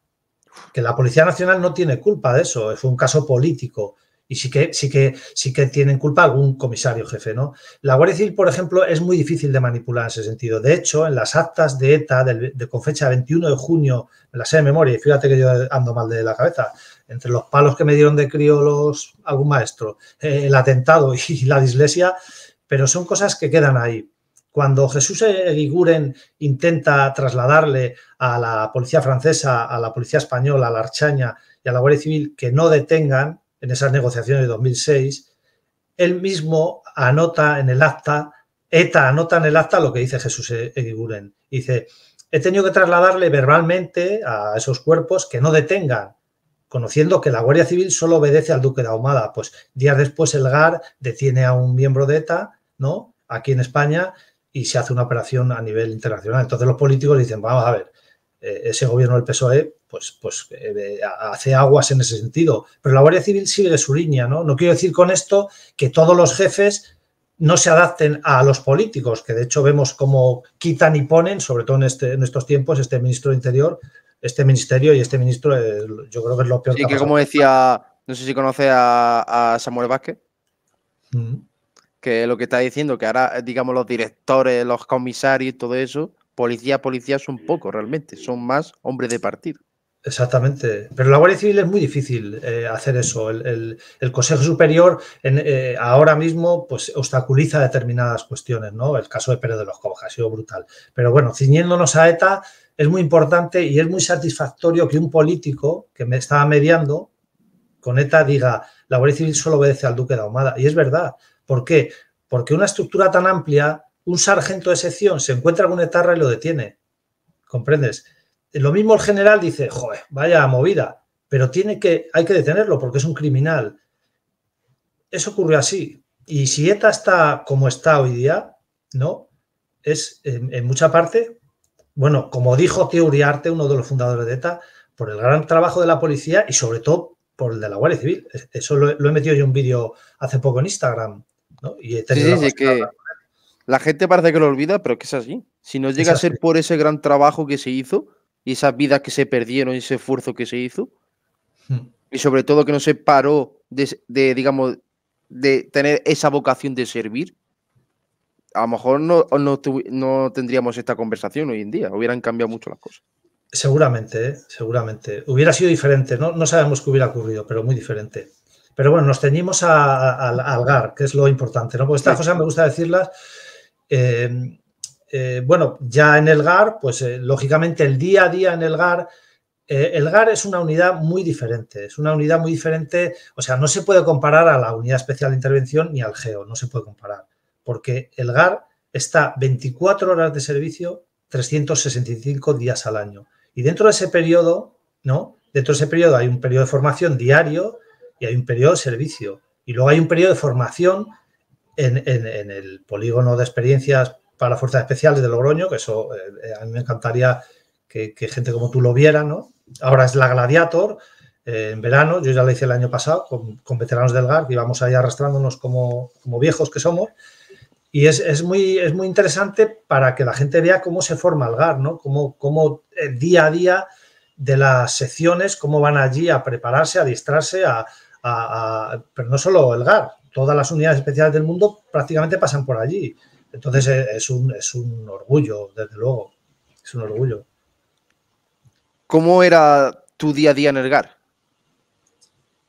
Speaker 2: que la Policía Nacional no tiene culpa de eso, fue un caso político. Y sí que, sí que, sí que tienen culpa algún comisario jefe, ¿no? La Guardia Civil, por ejemplo, es muy difícil de manipular en ese sentido. De hecho, en las actas de ETA de, con fecha 21 de junio, me las sé de memoria, y fíjate que yo ando mal de la cabeza, entre los palos que me dieron de crío los, algún maestro, eh, el atentado y la dislexia, pero son cosas que quedan ahí. Cuando Jesús Eguiguren intenta trasladarle a la policía francesa, a la policía española, a la Archaña y a la Guardia Civil que no detengan en esas negociaciones de 2006, él mismo anota en el acta, ETA anota en el acta lo que dice Jesús Eguiguren. Dice, he tenido que trasladarle verbalmente a esos cuerpos que no detengan, conociendo que la Guardia Civil solo obedece al Duque de Ahumada. Pues días después el GAR detiene a un miembro de ETA ¿no? Aquí en España y se hace una operación a nivel internacional. Entonces los políticos dicen, vamos a ver, eh, ese gobierno del PSOE pues, pues eh, hace aguas en ese sentido. Pero la Guardia Civil sigue su línea, ¿no? No quiero decir con esto que todos los jefes no se adapten a los políticos, que de hecho vemos cómo quitan y ponen, sobre todo en, este, en estos tiempos, este ministro de Interior, este ministerio y este ministro, eh, yo creo que es lo peor.
Speaker 1: Sí, que, como decía, no sé si conoce a, Samuel Vázquez. Mm que lo que está diciendo, que ahora, digamos, los directores, los comisarios y todo eso, policía, policía son pocos realmente, son más hombres de partido.
Speaker 2: Exactamente, pero la Guardia Civil es muy difícil eh, hacer eso. El, Consejo Superior eh, ahora mismo pues, obstaculiza determinadas cuestiones, ¿no? El caso de Pérez de los Cobos ha sido brutal. Pero bueno, ciñéndonos a ETA, es muy importante y es muy satisfactorio que un político que me estaba mediando con ETA diga la Guardia Civil solo obedece al Duque de Ahumada. Y es verdad, ¿Por qué? Porque una estructura tan amplia, un sargento de sección se encuentra con etarra y lo detiene. ¿Comprendes? Lo mismo el general dice, joder, vaya movida, pero tiene que, hay que detenerlo porque es un criminal. Eso ocurre así. Y si ETA está como está hoy día, ¿no? Es en, mucha parte, bueno, como dijo Tío Uriarte, uno de los fundadores de ETA, por el gran trabajo de la policía y sobre todo por el de la Guardia Civil. Eso lo, lo he metido yo en un vídeo hace poco en Instagram. Y
Speaker 1: sí, que la gente parece que lo olvida, pero que es así. Si no llega a ser por ese gran trabajo que se hizo y esas vidas que se perdieron y ese esfuerzo que se hizo, hmm. y sobre todo que no se paró de, digamos, de tener esa vocación de servir, a lo mejor no, no, tendríamos esta conversación hoy en día, hubieran cambiado mucho las cosas.
Speaker 2: Seguramente, ¿eh? seguramente. Hubiera sido diferente, ¿no? no sabemos qué hubiera ocurrido, pero muy diferente. Pero bueno, nos ceñimos al GAR, que es lo importante, ¿no? Porque estas cosas me gusta decirlas. Eh, eh, bueno, ya en el GAR, pues lógicamente el día a día en el GAR, el GAR es una unidad muy diferente, es una unidad muy diferente, o sea, no se puede comparar a la Unidad Especial de Intervención ni al GEO, no se puede comparar, porque el GAR está 24 horas de servicio, 365 días al año. Y dentro de ese periodo, ¿no? Dentro de ese periodo hay un periodo de formación diario y hay un periodo de servicio. Y luego hay un periodo de formación en, el polígono de experiencias para fuerzas especiales de Logroño, que eso eh, a mí me encantaría que, gente como tú lo viera, ¿no? Ahora es la Gladiator, eh, en verano, yo ya lo hice el año pasado con, veteranos del GAR, que íbamos ahí arrastrándonos como viejos que somos. Y es, muy, es muy interesante para que la gente vea cómo se forma el GAR, ¿no? Cómo, cómo el día a día de las secciones, cómo van allí a prepararse, a distrarse, a, pero no solo el GAR, todas las unidades especiales del mundo prácticamente pasan por allí. Entonces eh, es un, es un orgullo, desde luego, es un orgullo.
Speaker 1: ¿Cómo era tu día a día en el GAR?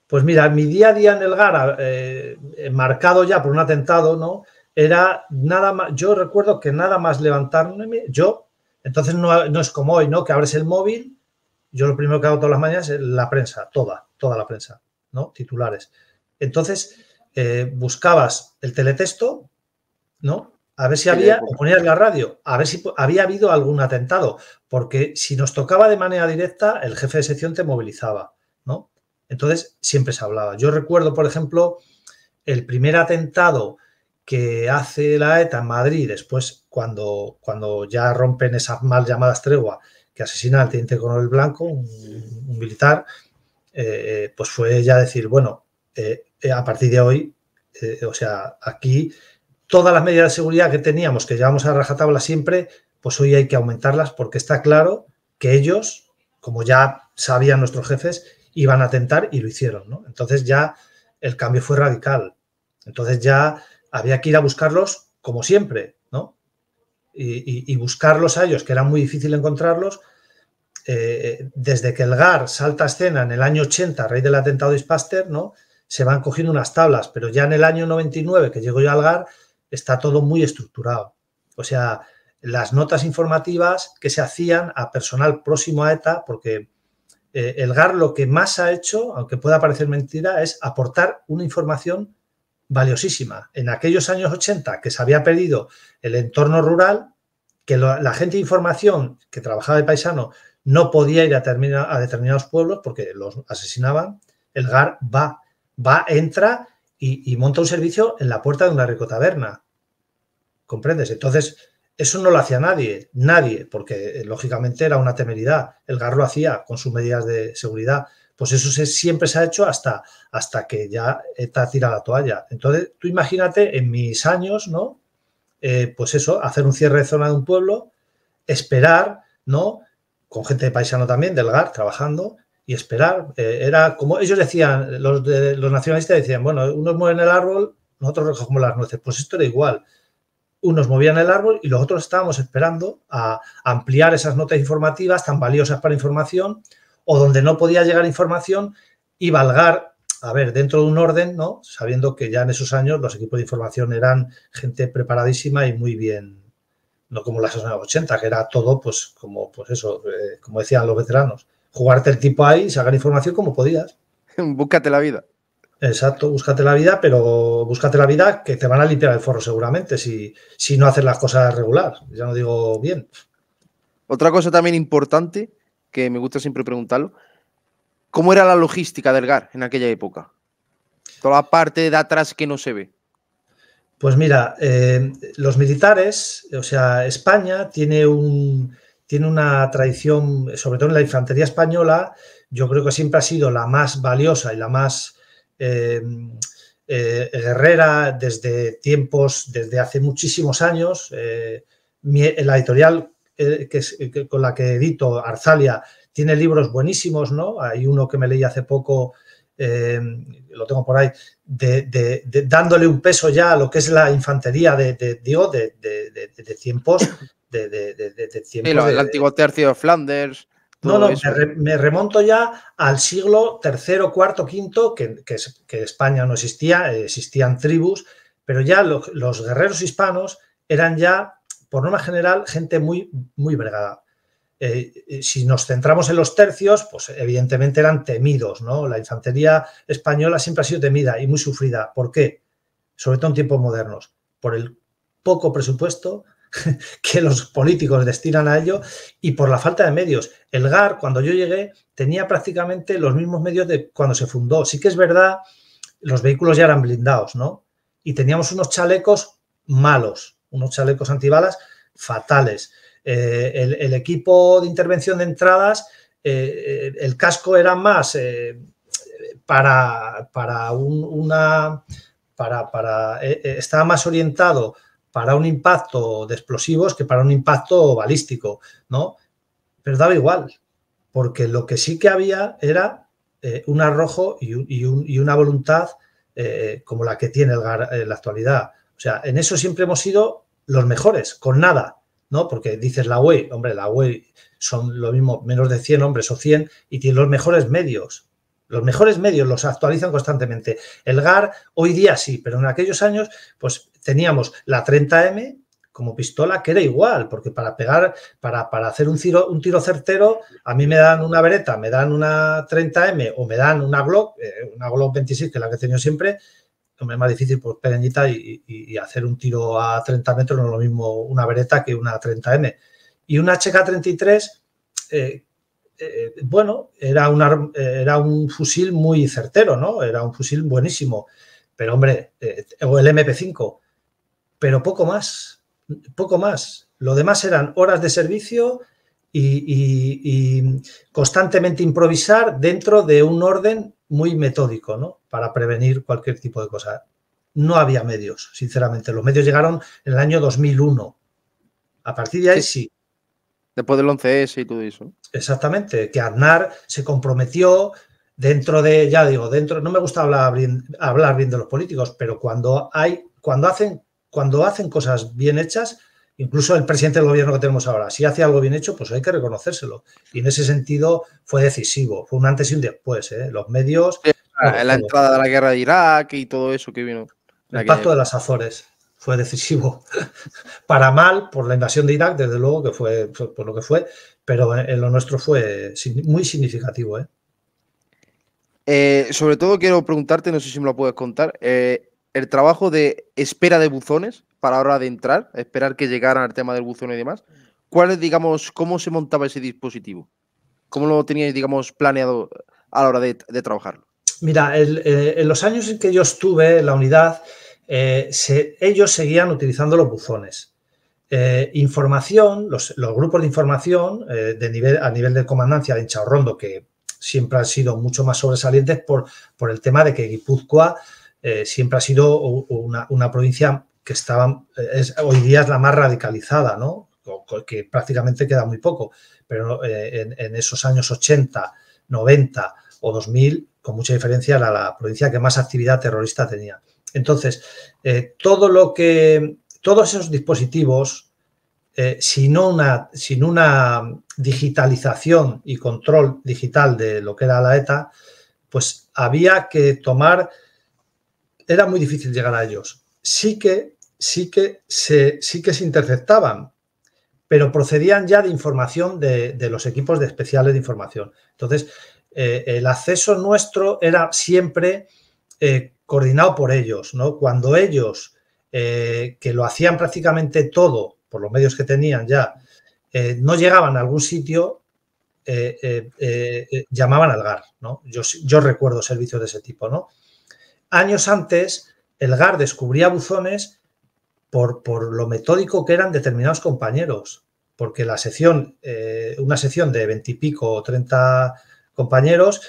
Speaker 2: Pues mira, mi día a día en el GAR, eh, marcado ya por un atentado, ¿no? Era nada más, yo recuerdo que nada más levantarme, yo, entonces no, no, es como hoy, ¿no? Que abres el móvil, yo lo primero que hago todas las mañanas es la prensa, toda, toda la prensa. ¿no? Titulares. Entonces, eh, buscabas el teletexto, ¿no? A ver si había, o ponías la radio, a ver si había habido algún atentado, porque si nos tocaba de manera directa, el jefe de sección te movilizaba, ¿no? Entonces, siempre se hablaba. Yo recuerdo, por ejemplo, el primer atentado que hace la ETA en Madrid, después, cuando, cuando ya rompen esas mal llamadas tregua, que asesina al teniente coronel Blanco, un militar, eh, pues fue ya decir, bueno, eh, eh, a partir de hoy, o sea, aquí todas las medidas de seguridad que teníamos, que llevamos a rajatabla siempre, pues hoy hay que aumentarlas porque está claro que ellos, como ya sabían nuestros jefes, iban a atentar y lo hicieron. ¿no? Entonces ya el cambio fue radical. Entonces ya había que ir a buscarlos como siempre, ¿no? Y, buscarlos a ellos, que era muy difícil encontrarlos. Eh, desde que el GAR salta a escena en el año 80, a raíz del atentado de Ispaster, ¿no? Se van cogiendo unas tablas, pero ya en el año 99, que llego yo al GAR, está todo muy estructurado. O sea, las notas informativas que se hacían a personal próximo a ETA, porque eh, el GAR lo que más ha hecho, aunque pueda parecer mentira, es aportar una información valiosísima. En aquellos años 80 que se había perdido el entorno rural, que la gente de información que trabajaba de paisano no podía ir a, a determinados pueblos porque los asesinaban, el GAR va, va, entra y, y monta un servicio en la puerta de una ricotaberna. ¿Comprendes? Entonces, eso no lo hacía nadie, nadie, porque eh, lógicamente era una temeridad. El GAR lo hacía con sus medidas de seguridad. Pues eso siempre se ha hecho hasta, hasta que ya ETA tira la toalla. Entonces, tú imagínate en mis años, ¿no? Eh, pues eso, hacer un cierre de zona de un pueblo, esperar, ¿no? Con gente de paisano también, del GAR, trabajando, y esperar. Eh, era como ellos decían, los, los nacionalistas decían, bueno, unos mueven el árbol, nosotros recogemos las nueces. Pues esto era igual unos movían el árbol y los otros estábamos esperando a ampliar esas notas informativas tan valiosas para información o donde no podía llegar información y valgar, a ver, dentro de un orden, ¿no? Sabiendo que ya en esos años los equipos de información eran gente preparadísima y muy bien, no como las años 80, que era todo, pues, como, pues eso, eh, como decían los veteranos, jugarte el tipo ahí y sacar información como podías.
Speaker 1: Búscate la vida.
Speaker 2: Exacto, búscate la vida, pero búscate la vida que te van a limpiar el forro seguramente si, si no haces las cosas regular. Ya no digo bien.
Speaker 1: Otra cosa también importante, que me gusta siempre preguntarlo, ¿cómo era la logística del GAR en aquella época? Toda la parte de atrás que no se ve.
Speaker 2: Pues mira, eh, los militares, o sea, España tiene, un, tiene una tradición, sobre todo en la infantería española, yo creo que siempre ha sido la más valiosa y la más Em, eh, Guerrera desde tiempos, desde hace muchísimos años. Eh, la editorial eh, que con la que edito, Arzalia, tiene libros buenísimos, ¿no? Hay uno que me leí hace poco, em, lo tengo por ahí, de, dándole un peso ya a lo que es la infantería de, digo, de, tiempos. De,
Speaker 1: tiempos el antiguo tercio de Flanders.
Speaker 2: No, no, me, remonto ya al siglo III, IV, V, que, que, España no existía, existían tribus, pero ya los guerreros hispanos eran ya, por norma general, gente muy, muy bregada. Eh, si nos centramos en los tercios, pues evidentemente eran temidos, ¿no? La infantería española siempre ha sido temida y muy sufrida. ¿Por qué? Sobre todo en tiempos modernos. Por el poco presupuesto, que los políticos destinan a ello y por la falta de medios. El GAR, cuando yo llegué, tenía prácticamente los mismos medios de cuando se fundó. Sí que es verdad, los vehículos ya eran blindados, ¿no? Y teníamos unos chalecos malos, unos chalecos antibalas fatales. Eh, el, equipo de intervención de entradas, eh, el casco era más eh, para, para una... Para, para estaba más orientado para un impacto de explosivos que para un impacto balístico, ¿no? Pero daba igual, porque lo que sí que había era un arrojo y, una voluntad como la que tiene el en la actualidad. O sea, en eso siempre hemos sido los mejores, con nada, ¿no? Porque dices la UE, hombre, la UE son lo mismo, menos de 100 hombres o 100 y tiene los mejores medios. Los mejores medios los actualizan constantemente. El GAR hoy día sí, pero en aquellos años, pues teníamos la 30M como pistola, que era igual, porque para pegar, para, para hacer un tiro, un tiro certero, a mí me dan una vereta, me dan una 30M o me dan una Glock, eh, una Glock 26, que es la que he tenido siempre, es más difícil, pues pequeñita y, hacer un tiro a 30 metros no es lo mismo una vereta que una 30M. Y una HK-33, eh, eh, bueno, era, una, era un fusil muy certero, ¿no? Era un fusil buenísimo. Pero, hombre, o el MP5, pero poco más, poco más. Lo demás eran horas de servicio y, constantemente improvisar dentro de un orden muy metódico, ¿no? Para prevenir cualquier tipo de cosa. No había medios, sinceramente. Los medios llegaron en el año 2001. A partir de ahí sí.
Speaker 1: Después del 11S y todo eso.
Speaker 2: Exactamente, que Aznar se comprometió dentro de, ya digo, dentro, no me gusta hablar bien, hablar bien de los políticos, pero cuando hay, cuando hacen, cuando hacen cosas bien hechas, incluso el presidente del gobierno que tenemos ahora, si hace algo bien hecho, pues hay que reconocérselo. Y en ese sentido fue decisivo, fue un antes y un después. ¿eh? Los medios.
Speaker 1: La entrada de la guerra de Irak y todo eso que vino.
Speaker 2: El pacto de las Azores fue decisivo. Para mal, por la invasión de Irak, desde luego que fue por lo que fue, pero en lo nuestro fue muy significativo. ¿eh?
Speaker 1: Eh, sobre todo quiero preguntarte, no sé si me lo puedes contar, eh, el trabajo de espera de buzones para hora de entrar, esperar que llegaran al tema del buzón y demás. ¿Cuál es, digamos, cómo se montaba ese dispositivo? ¿Cómo lo teníais, digamos, planeado a la hora de, trabajarlo?
Speaker 2: Mira, en los años en que yo estuve en la unidad, eh, ellos seguían utilizando los buzones. Eh, información, los, grupos de información eh, de nivel, a nivel de comandancia de Inchaurrondo, que siempre han sido mucho más sobresalientes por, el tema de que Guipúzcoa siempre ha sido una, provincia que estaba, es, hoy día es la más radicalizada, ¿no? que prácticamente queda muy poco, pero en, en, esos años 80, 90 o 2000, con mucha diferencia, era la provincia que más actividad terrorista tenía. Entonces, eh, todo lo que, todos esos dispositivos, eh, sin, una, sin una digitalización y control digital de lo que era la ETA, pues había que tomar, era muy difícil llegar a ellos. Sí que, sí que, se, sí que se interceptaban, pero procedían ya de información de, los equipos de especiales de información. Entonces, eh, el acceso nuestro era siempre coordinado por ellos, ¿no? Cuando ellos, eh, que lo hacían prácticamente todo por los medios que tenían ya, eh, no llegaban a algún sitio, eh, llamaban al GAR, ¿no? Yo, yo recuerdo servicios de ese tipo, ¿no? Años antes, el GAR descubría buzones por, por lo metódico que eran determinados compañeros, porque la sección, una sección de veintipico o treinta compañeros,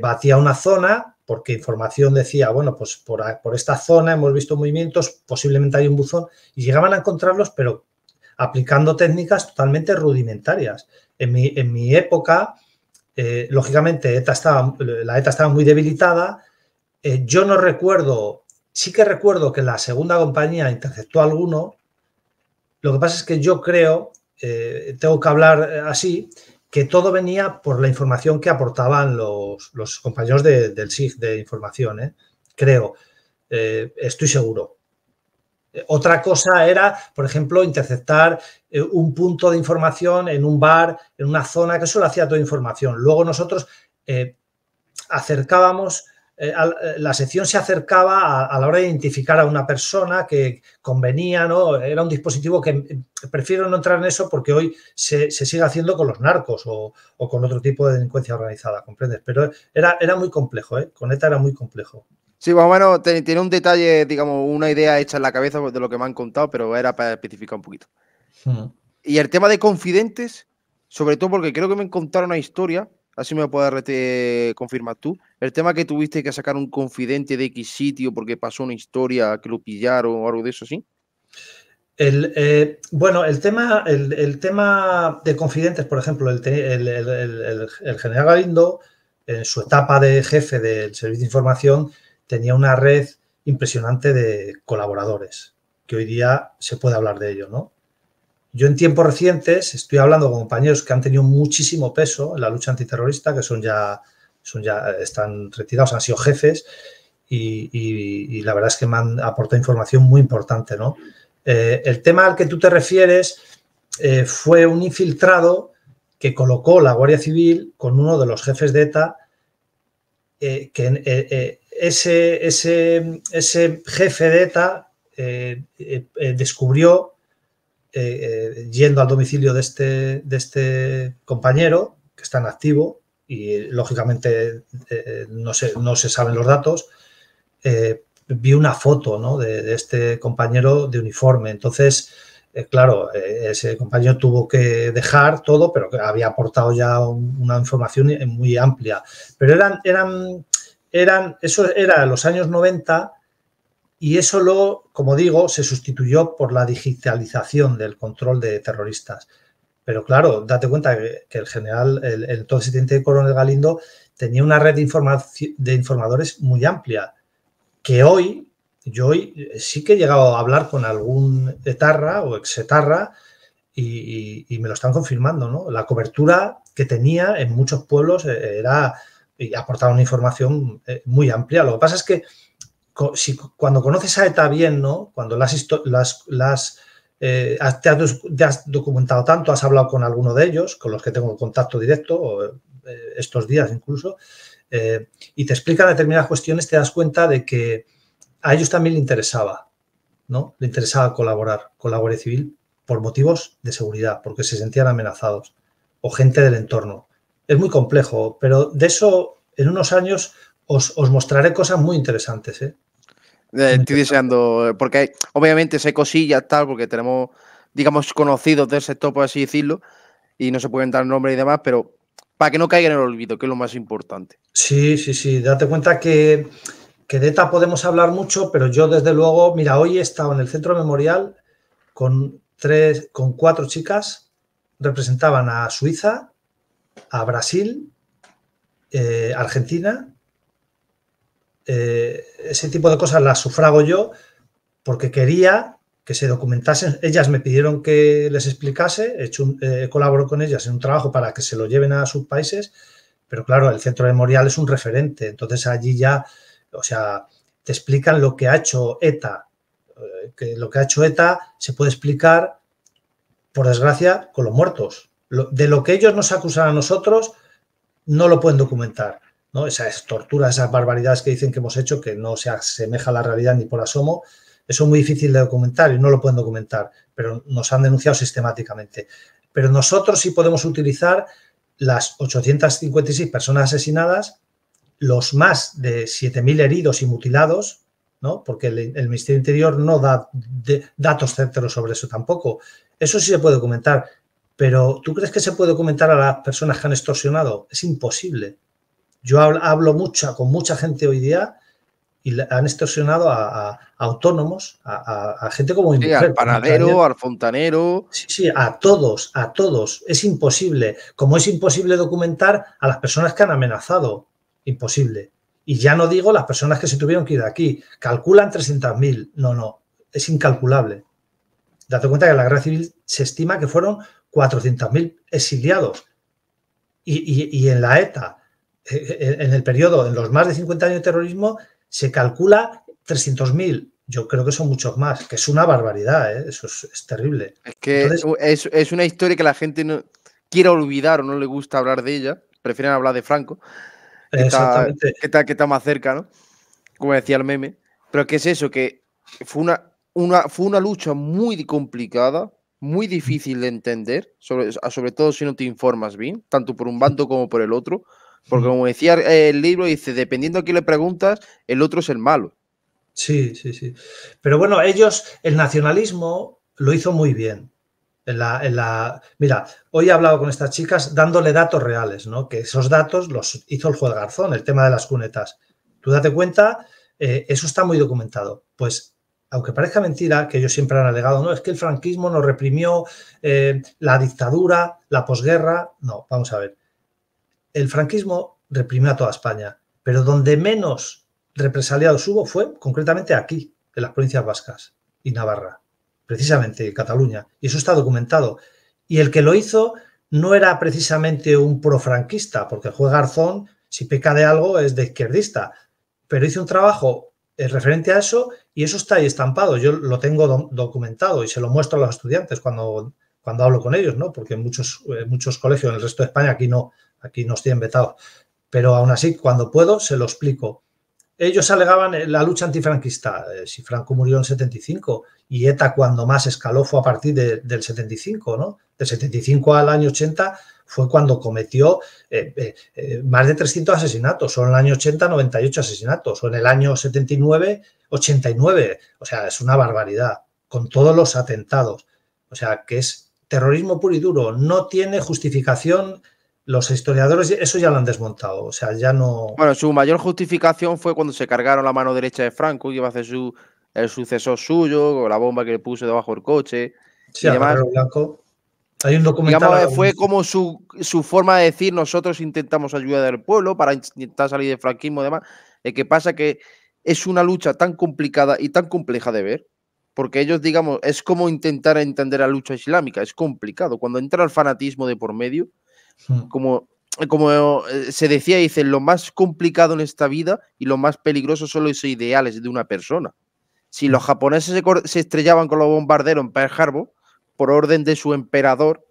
Speaker 2: batía una zona porque información decía, bueno, pues por, esta zona hemos visto movimientos, posiblemente hay un buzón, y llegaban a encontrarlos, pero aplicando técnicas totalmente rudimentarias. En mi, época, eh, lógicamente, ETA estaba, la ETA estaba muy debilitada. Eh, yo no recuerdo, sí que recuerdo que la segunda compañía interceptó alguno. Lo que pasa es que yo creo, eh, tengo que hablar así, que todo venía por la información que aportaban los, compañeros del SIG de información, ¿eh? creo, eh, estoy seguro. Otra cosa era, por ejemplo, interceptar eh, un punto de información en un bar, en una zona, que eso lo hacía toda información. Luego nosotros acercábamos eh, eh, la sección se acercaba a, la hora de identificar a una persona que convenía, ¿no? Era un dispositivo que eh, prefiero no entrar en eso porque hoy se, sigue haciendo con los narcos o, con otro tipo de delincuencia organizada, ¿comprendes? Pero era, era muy complejo, ¿eh? Con ETA era muy complejo.
Speaker 1: Sí, más o menos tiene un detalle, digamos, una idea hecha en la cabeza de lo que me han contado, pero era para especificar un poquito. Hmm. Y el tema de confidentes, sobre todo porque creo que me contaron una historia Así me puedes confirmar tú. El tema que tuviste que sacar un confidente de X sitio porque pasó una historia que lo pillaron o algo de eso, ¿sí?
Speaker 2: El, eh, bueno, el tema, el, tema de confidentes, por ejemplo, el, general Galindo, en su etapa de jefe del servicio de información, tenía una red impresionante de colaboradores, que hoy día se puede hablar de ello, ¿no? Yo en tiempos recientes estoy hablando con compañeros que han tenido muchísimo peso en la lucha antiterrorista, que son ya, ya están retirados, han sido jefes y, la verdad es que me han aportado información muy importante. ¿no? Eh, el tema al que tú te refieres eh, fue un infiltrado que colocó la Guardia Civil con uno de los jefes de ETA, eh, que ese, ese, ese, jefe de ETA descubrió eh, eh, yendo al domicilio de este, de este compañero, que está en activo, y lógicamente eh, no, se, no se saben los datos, vi una foto ¿no? de, este compañero de uniforme. Entonces, claro, ese compañero tuvo que dejar todo, pero había aportado ya una información muy amplia. Pero eran, eran, eran, eso era los años 90 y eso lo, como digo, se sustituyó por la digitalización del control de terroristas. Pero claro, date cuenta que, el general, el, el entonces teniente coronel Galindo, tenía una red de, de informadores muy amplia, que hoy, yo hoy sí que he llegado a hablar con algún etarra o exetarra y, y, me lo están confirmando, ¿no? La cobertura que tenía en muchos pueblos eh, era y aportaba una información eh, muy amplia. Lo que pasa es que cuando conoces a ETA bien, ¿no? Cuando las, eh, te, has, documentado tanto, has hablado con alguno de ellos, con los que tengo contacto directo, eh, estos días incluso, eh, y te explican determinadas cuestiones, te das cuenta de que a ellos también le interesaba, ¿no? Le interesaba colaborar con la Guardia Civil por motivos de seguridad, porque se sentían amenazados, o gente del entorno. Es muy complejo, pero de eso en unos años os, os mostraré cosas muy interesantes.
Speaker 1: Eh, estoy deseando, porque obviamente sé cosillas, tal, porque tenemos, digamos, conocidos del sector, por así decirlo, y no se pueden dar nombres y demás, pero para que no caigan en el olvido, que es lo más importante.
Speaker 2: Sí, sí, sí. Date cuenta que, que de ETA podemos hablar mucho, pero yo desde luego, mira, hoy he estado en el centro memorial con tres, con cuatro chicas, representaban a Suiza, a Brasil, eh, Argentina eh, ese tipo de cosas las sufrago yo porque quería que se documentasen. Ellas me pidieron que les explicase, he hecho eh, colaboro con ellas en un trabajo para que se lo lleven a sus países, pero claro, el centro memorial es un referente, entonces allí ya, o sea, te explican lo que ha hecho ETA, eh, que lo que ha hecho ETA se puede explicar, por desgracia, con los muertos. de lo que ellos nos acusan a nosotros, no lo pueden documentar. ¿No? Esas torturas, esas barbaridades que dicen que hemos hecho, que no se asemeja a la realidad ni por asomo, eso es muy difícil de documentar y no lo pueden documentar, pero nos han denunciado sistemáticamente. Pero nosotros sí podemos utilizar las 856 personas asesinadas, los más de 7.000 heridos y mutilados, ¿no? porque el, Ministerio Interior no da datos certeros sobre eso tampoco. Eso sí se puede documentar, pero ¿tú crees que se puede documentar a las personas que han extorsionado? Es imposible. Yo hablo, mucha, con mucha gente hoy día y han extorsionado a, autónomos, a, gente como
Speaker 1: sí, al panadero, al fontanero.
Speaker 2: Sí, sí, a todos, a todos. Es imposible. Como es imposible documentar a las personas que han amenazado. Imposible. Y ya no digo las personas que se tuvieron que ir de aquí. Calculan 300.000. No, no. Es incalculable. Date cuenta que en la guerra civil se estima que fueron 400.000 exiliados. y en la ETA en el periodo, en los más de 50 años de terrorismo, se calcula 300.000. Yo creo que son muchos más, que es una barbaridad, ¿eh? eso es, terrible.
Speaker 1: Es que es, una historia que la gente no quiere olvidar o no le gusta hablar de ella, prefieren hablar de Franco, que, está, que, está, más cerca, ¿no? Como decía el meme. Pero ¿qué es eso? Que fue una, una, fue una lucha muy complicada, muy difícil de entender, sobre, sobre todo si no te informas bien, tanto por un bando como por el otro porque como decía el libro, dice, dependiendo a quién le preguntas, el otro es el malo.
Speaker 2: Sí, sí, sí. Pero bueno, ellos, el nacionalismo lo hizo muy bien. En la, en la, mira, hoy he hablado con estas chicas dándole datos reales, ¿no? Que esos datos los hizo el juez Garzón, el tema de las cunetas. Tú date cuenta, eh, eso está muy documentado. Pues, aunque parezca mentira, que ellos siempre han alegado, no, es que el franquismo nos reprimió eh, la dictadura, la posguerra. No, vamos a ver el franquismo reprimió a toda España, pero donde menos represaliados hubo fue concretamente aquí, en las provincias vascas y Navarra, precisamente Cataluña, y eso está documentado. Y el que lo hizo no era precisamente un profranquista, porque el juez Garzón, si peca de algo, es de izquierdista, pero hizo un trabajo eh, referente a eso y eso está ahí estampado. Yo lo tengo documentado y se lo muestro a los estudiantes cuando, cuando hablo con ellos, ¿no? Porque muchos, en muchos colegios en el resto de España aquí no, aquí no estoy vetado, pero aún así, cuando puedo, se lo explico. Ellos alegaban la lucha antifranquista, eh, si Franco murió en 75 y ETA cuando más escaló fue a partir del 75, ¿no? Del 75 al año 80 fue cuando cometió eh, eh, más de 300 asesinatos, o en el año 80 98 asesinatos, o en el año 79 89, o sea, es una barbaridad, con todos los atentados, o sea, que es terrorismo puro y duro, no tiene justificación los historiadores eso ya lo han desmontado, o sea, ya no...
Speaker 1: Bueno, su mayor justificación fue cuando se cargaron la mano derecha de Franco, que iba a hacer su, el sucesor suyo, con la bomba que le puso debajo del coche.
Speaker 2: Sí, y Blanco. Hay un documental.
Speaker 1: fue como su, forma de decir: nosotros intentamos ayudar al pueblo para intentar salir del franquismo y demás. El que pasa que es una lucha tan complicada y tan compleja de ver, porque ellos, digamos, es como intentar entender la lucha islámica, es complicado. Cuando entra el fanatismo de por medio, hmm. como, como eh, se decía, dice, lo más complicado en esta vida y lo más peligroso son los ideales de una persona. Si los hmm. japoneses se, estrellaban con los bombarderos en Pearl Harbor, por orden de su emperador,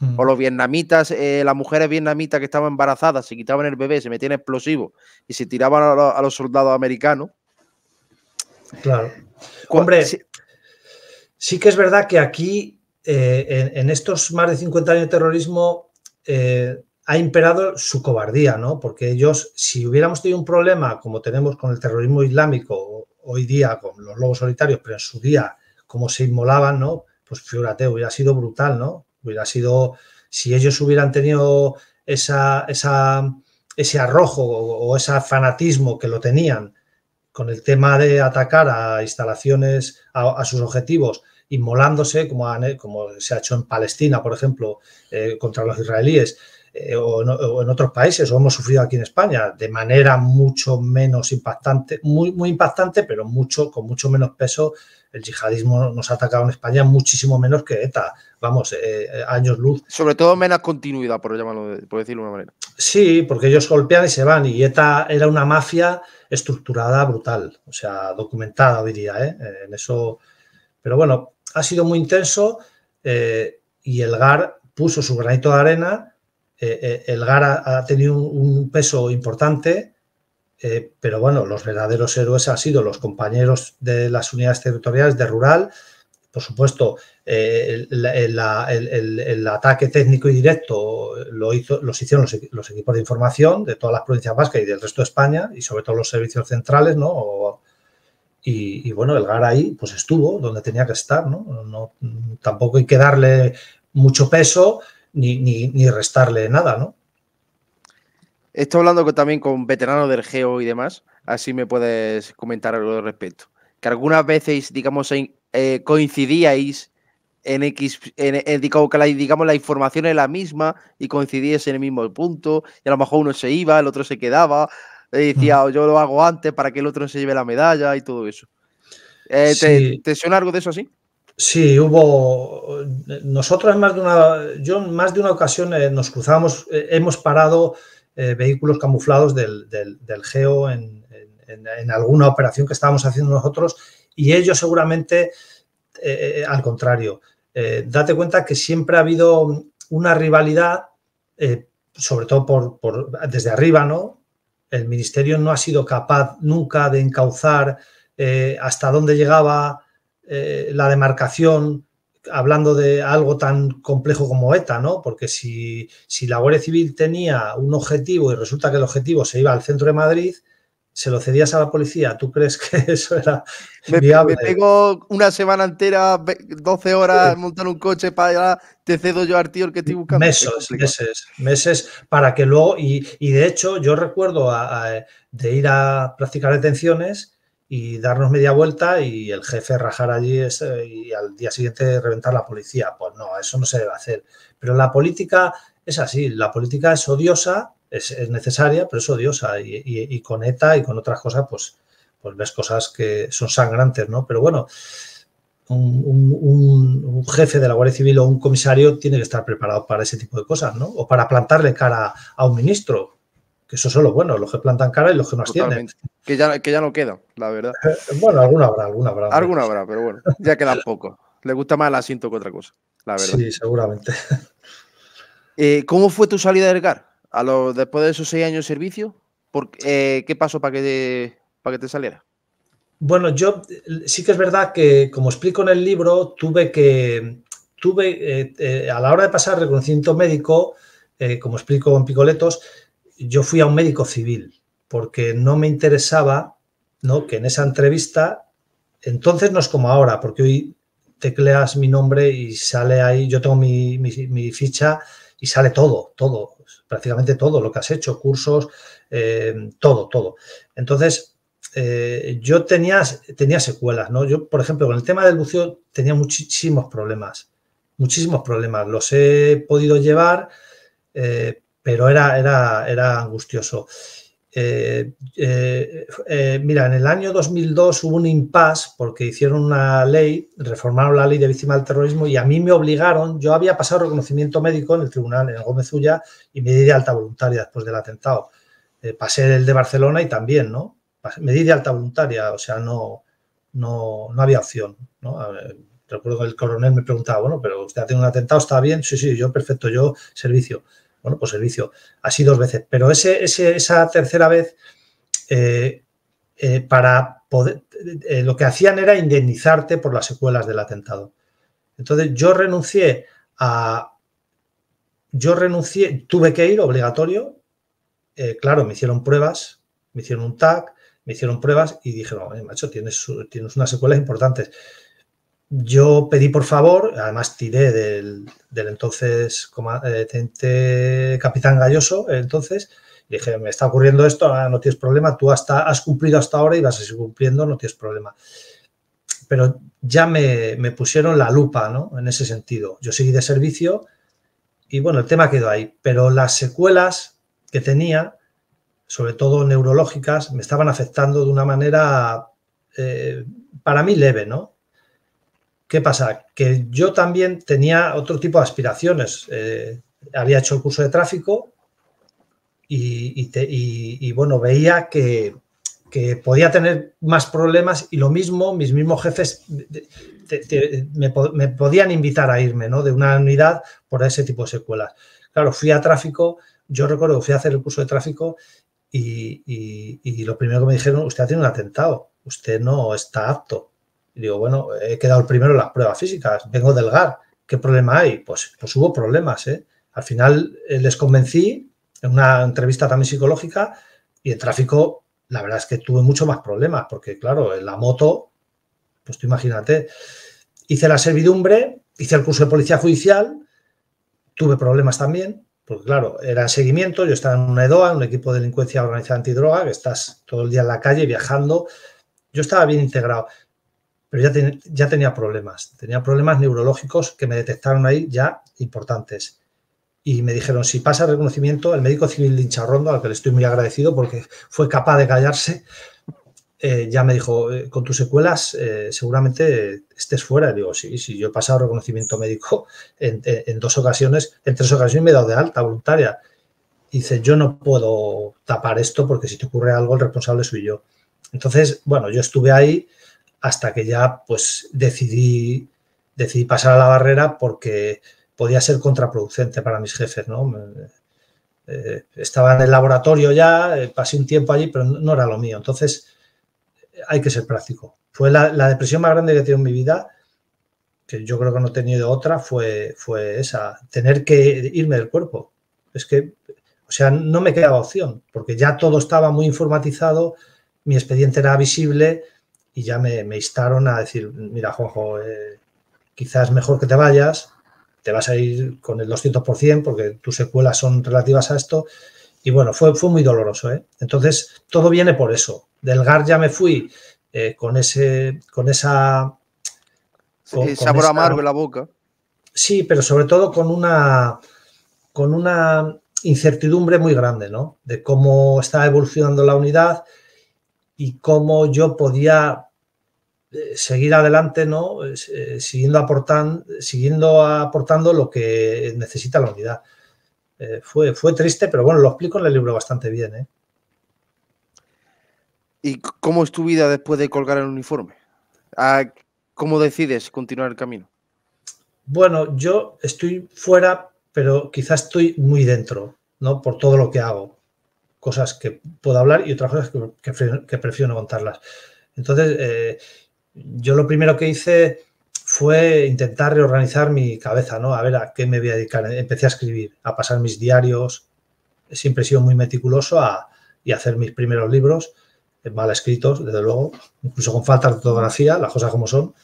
Speaker 1: hmm. o los vietnamitas, eh, las mujeres vietnamitas que estaban embarazadas, se quitaban el bebé, se metían explosivos y se tiraban a, los soldados americanos.
Speaker 2: Claro. Hombre, Sí que es verdad que aquí, eh, en, estos más de 50 años de terrorismo, eh, ha imperado su cobardía, ¿no? Porque ellos, si hubiéramos tenido un problema como tenemos con el terrorismo islámico hoy día, con los lobos solitarios, pero en su día, como se inmolaban, ¿no? Pues fíjate, hubiera sido brutal, ¿no? Hubiera sido, si ellos hubieran tenido ese arrojo o, ese fanatismo que lo tenían con el tema de atacar a instalaciones, a sus objetivos, inmolándose, como, como se ha hecho en Palestina, por ejemplo, eh, contra los israelíes, eh, o, en, otros países, o hemos sufrido aquí en España, de manera mucho menos impactante, muy, muy impactante, pero mucho, con mucho menos peso. El yihadismo nos ha atacado en España muchísimo menos que ETA, vamos, eh, años luz.
Speaker 1: Sobre todo menos continuidad, por, llamarlo, por decirlo de una manera.
Speaker 2: Sí, porque ellos golpean y se van, y ETA era una mafia estructurada brutal, o sea, documentada, diría, en eso. Pero bueno, ha sido muy intenso eh, y el GAR puso su granito de arena. Eh, eh, el GAR ha, tenido un, peso importante, pero bueno, los verdaderos héroes han sido los compañeros de las unidades territoriales de Rural. Por supuesto, el, ataque técnico y directo lo hizo, los hicieron los, equipos de información de todas las provincias vascas y del resto de España, y sobre todo los servicios centrales, ¿no? Y, bueno, el GAR ahí pues estuvo donde tenía que estar, ¿no? tampoco hay que darle mucho peso ni, restarle nada, ¿no?
Speaker 1: Estoy hablando también con veteranos del GEO y demás, así me puedes comentar algo al respecto. Que algunas veces, digamos, eh, coincidíais en X, en, digamos, que la, digamos, la información es la misma y coincidíais en el mismo punto, y a lo mejor uno se iba, el otro se quedaba, decía, yo lo hago antes para que el otro no se lleve la medalla y todo eso. Eh, ¿te, suena algo de eso así?
Speaker 2: Sí, hubo. Nosotros más de una. Yo en más de una ocasión eh, nos cruzamos, eh, hemos parado vehículos camuflados del, GEO en, alguna operación que estábamos haciendo nosotros y ellos seguramente al contrario. date cuenta que siempre ha habido una rivalidad, sobre todo por, desde arriba, ¿no? El Ministerio no ha sido capaz nunca de encauzar eh, hasta dónde llegaba eh, la demarcación, hablando de algo tan complejo como ETA, ¿no? Porque si, si, la Guardia Civil tenía un objetivo y resulta que el objetivo se iba al centro de Madrid, se lo cedías a la policía. ¿Tú crees que eso era
Speaker 1: viable? Me pego una semana entera, 12 horas, montar un coche para allá, te cedo yo al tío el que estoy buscando.
Speaker 2: Meses, meses, meses para que luego, y, de hecho yo recuerdo de ir a practicar detenciones y darnos media vuelta y el jefe rajar allí y al día siguiente reventar la policía. Pues no, eso no se debe hacer. Pero la política es así, la política es odiosa es, necesaria, pero es odiosa. Y, con ETA y con otras cosas, pues, pues ves cosas que son sangrantes, ¿no? Pero bueno, un, jefe de la Guardia Civil o un comisario tiene que estar preparado para ese tipo de cosas, ¿no? O para plantarle cara a un ministro, que eso son los buenos, los que plantan cara y los que no ascienden.
Speaker 1: Que ya, que ya no queda, la verdad.
Speaker 2: bueno, alguna habrá, alguna habrá.
Speaker 1: Alguna habrá, pero bueno, ya queda poco. Le gusta más el asiento que otra cosa, la verdad.
Speaker 2: Sí, seguramente.
Speaker 1: Eh, ¿Cómo fue tu salida del GAR? A lo, después de esos seis años de servicio, eh, ¿qué pasó para que, te, para que te saliera?
Speaker 2: Bueno, yo sí que es verdad que, como explico en el libro, tuve que, tuve, eh, eh, a la hora de pasar reconocimiento médico, como explico en Picoletos, yo fui a un médico civil, porque no me interesaba ¿no? que en esa entrevista, entonces no es como ahora, porque hoy tecleas mi nombre y sale ahí, yo tengo mi, mi ficha y sale todo, todo prácticamente todo lo que has hecho, cursos, eh, todo, todo. Entonces, eh, yo tenía, secuelas, ¿no? Yo, por ejemplo, con el tema del buceo tenía muchísimos problemas, muchísimos problemas. Los he podido llevar, eh, pero era, era, era angustioso. Eh, eh, mira, en el año 2002 hubo un impasse porque hicieron una ley, reformaron la ley de víctima del terrorismo y a mí me obligaron, yo había pasado reconocimiento médico en el tribunal, en el Gómez Ulla, y me di de alta voluntaria después del atentado. pasé el de Barcelona y también, ¿no? Me di de alta voluntaria, o sea, no, no, no había opción, recuerdo que el coronel me preguntaba, bueno, pero usted ha tenido un atentado, ¿está bien? Sí, sí, yo perfecto, yo servicio. Bueno, pues servicio, así dos veces. Pero esa tercera vez, eh, eh, para poder, eh, lo que hacían era indemnizarte por las secuelas del atentado. Entonces yo renuncié a, yo renuncié, tuve que ir obligatorio, claro, me hicieron pruebas, me hicieron un tag, me hicieron pruebas y dijeron, macho, tienes, tienes unas secuelas importantes. Yo pedí por favor, además tiré del, entonces eh, capitán Galloso, entonces, dije, me está ocurriendo esto, no tienes problema, tú hasta, has cumplido hasta ahora y vas a seguir cumpliendo, no tienes problema. Pero ya me, pusieron la lupa, ¿no? En ese sentido. Yo seguí de servicio y bueno, el tema quedó ahí. Pero las secuelas que tenía, sobre todo neurológicas, me estaban afectando de una manera, eh, para mí, leve, ¿no? ¿Qué pasa? Que yo también tenía otro tipo de aspiraciones. Eh, había hecho el curso de tráfico y, bueno, veía que, podía tener más problemas y lo mismo, mis mismos jefes me, podían invitar a irme ¿no? de una unidad por ese tipo de secuelas. Claro, fui a tráfico, yo recuerdo que fui a hacer el curso de tráfico y, y lo primero que me dijeron, usted ha tenido un atentado, usted no está apto digo, bueno, he quedado el primero en las pruebas físicas, vengo del GAR, ¿qué problema hay? Pues, pues hubo problemas, ¿eh? Al final eh, les convencí en una entrevista también psicológica y en tráfico la verdad es que tuve mucho más problemas porque claro, en la moto, pues tú imagínate, hice la servidumbre, hice el curso de policía judicial, tuve problemas también, porque claro, era seguimiento, yo estaba en una EDOA, un equipo de delincuencia organizada antidroga, que estás todo el día en la calle viajando, yo estaba bien integrado pero ya, tenía problemas, tenía problemas neurológicos que me detectaron ahí ya importantes. Y me dijeron, si pasa reconocimiento, el médico civil de Incharrondo, al que le estoy muy agradecido porque fue capaz de callarse, eh, ya me dijo, eh, con tus secuelas eh, seguramente estés fuera. Y digo, sí, sí, yo he pasado reconocimiento médico en, en, dos ocasiones, en tres ocasiones me he dado de alta voluntaria. Y dice, yo no puedo tapar esto porque si te ocurre algo, el responsable soy yo. Entonces, bueno, yo estuve ahí hasta que ya pues decidí, decidí pasar a la barrera porque podía ser contraproducente para mis jefes, ¿no? Eh, estaba en el laboratorio ya, eh, pasé un tiempo allí, pero no, era lo mío. Entonces, hay que ser práctico. Fue la, depresión más grande que he tenido en mi vida, que yo creo que no he tenido otra, fue, fue esa, tener que irme del cuerpo. Es que, o sea, no me quedaba opción, porque ya todo estaba muy informatizado, mi expediente era visible, y ya me, me instaron a decir, mira, Juanjo, eh, quizás mejor que te vayas, te vas a ir con el 200% porque tus secuelas son relativas a esto. Y bueno, fue, fue muy doloroso. ¿eh? Entonces, todo viene por eso. Del GAR ya me fui eh, con, ese, con esa...
Speaker 1: Con, sabor amargo en la boca.
Speaker 2: Sí, pero sobre todo con una, con una incertidumbre muy grande, ¿no? De cómo está evolucionando la unidad y cómo yo podía eh, seguir adelante, ¿no? Eh, siguiendo, aportando, siguiendo aportando lo que necesita la unidad. Eh, fue, fue triste, pero bueno, lo explico en el libro bastante bien.
Speaker 1: ¿Y cómo es tu vida después de colgar el uniforme? ¿Cómo decides continuar el camino?
Speaker 2: Bueno, yo estoy fuera, pero quizás estoy muy dentro, ¿no? Por todo lo que hago cosas que puedo hablar y otras cosas que, prefiero no contarlas. Entonces, eh, yo lo primero que hice fue intentar reorganizar mi cabeza, ¿no? A ver a qué me voy a dedicar. Empecé a escribir, a pasar mis diarios. Siempre he sido muy meticuloso a, y hacer mis primeros libros, eh, mal escritos, desde luego, incluso con falta de ortografía, las cosas como son.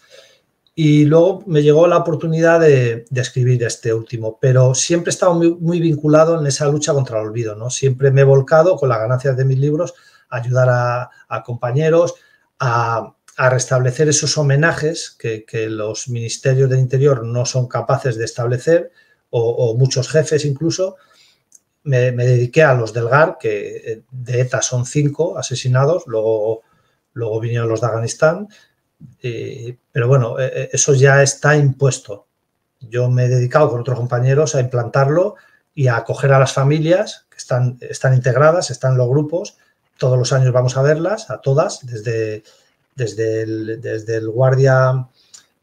Speaker 2: Y luego me llegó la oportunidad de, escribir este último, pero siempre he estado muy, vinculado en esa lucha contra el olvido, ¿no? Siempre me he volcado con las ganancias de mis libros a ayudar a, compañeros, a, restablecer esos homenajes que, los ministerios del Interior no son capaces de establecer, o, muchos jefes incluso. Me, dediqué a los del GAR, que eh, de ETA son cinco asesinados, luego, luego vinieron los de Afganistán, pero bueno, eh, eh, eso ya está impuesto. Yo me he dedicado con otros compañeros a implantarlo y a acoger a las familias que están, están integradas, están en los grupos. Todos los años vamos a verlas, a todas, desde, desde, el, desde el guardia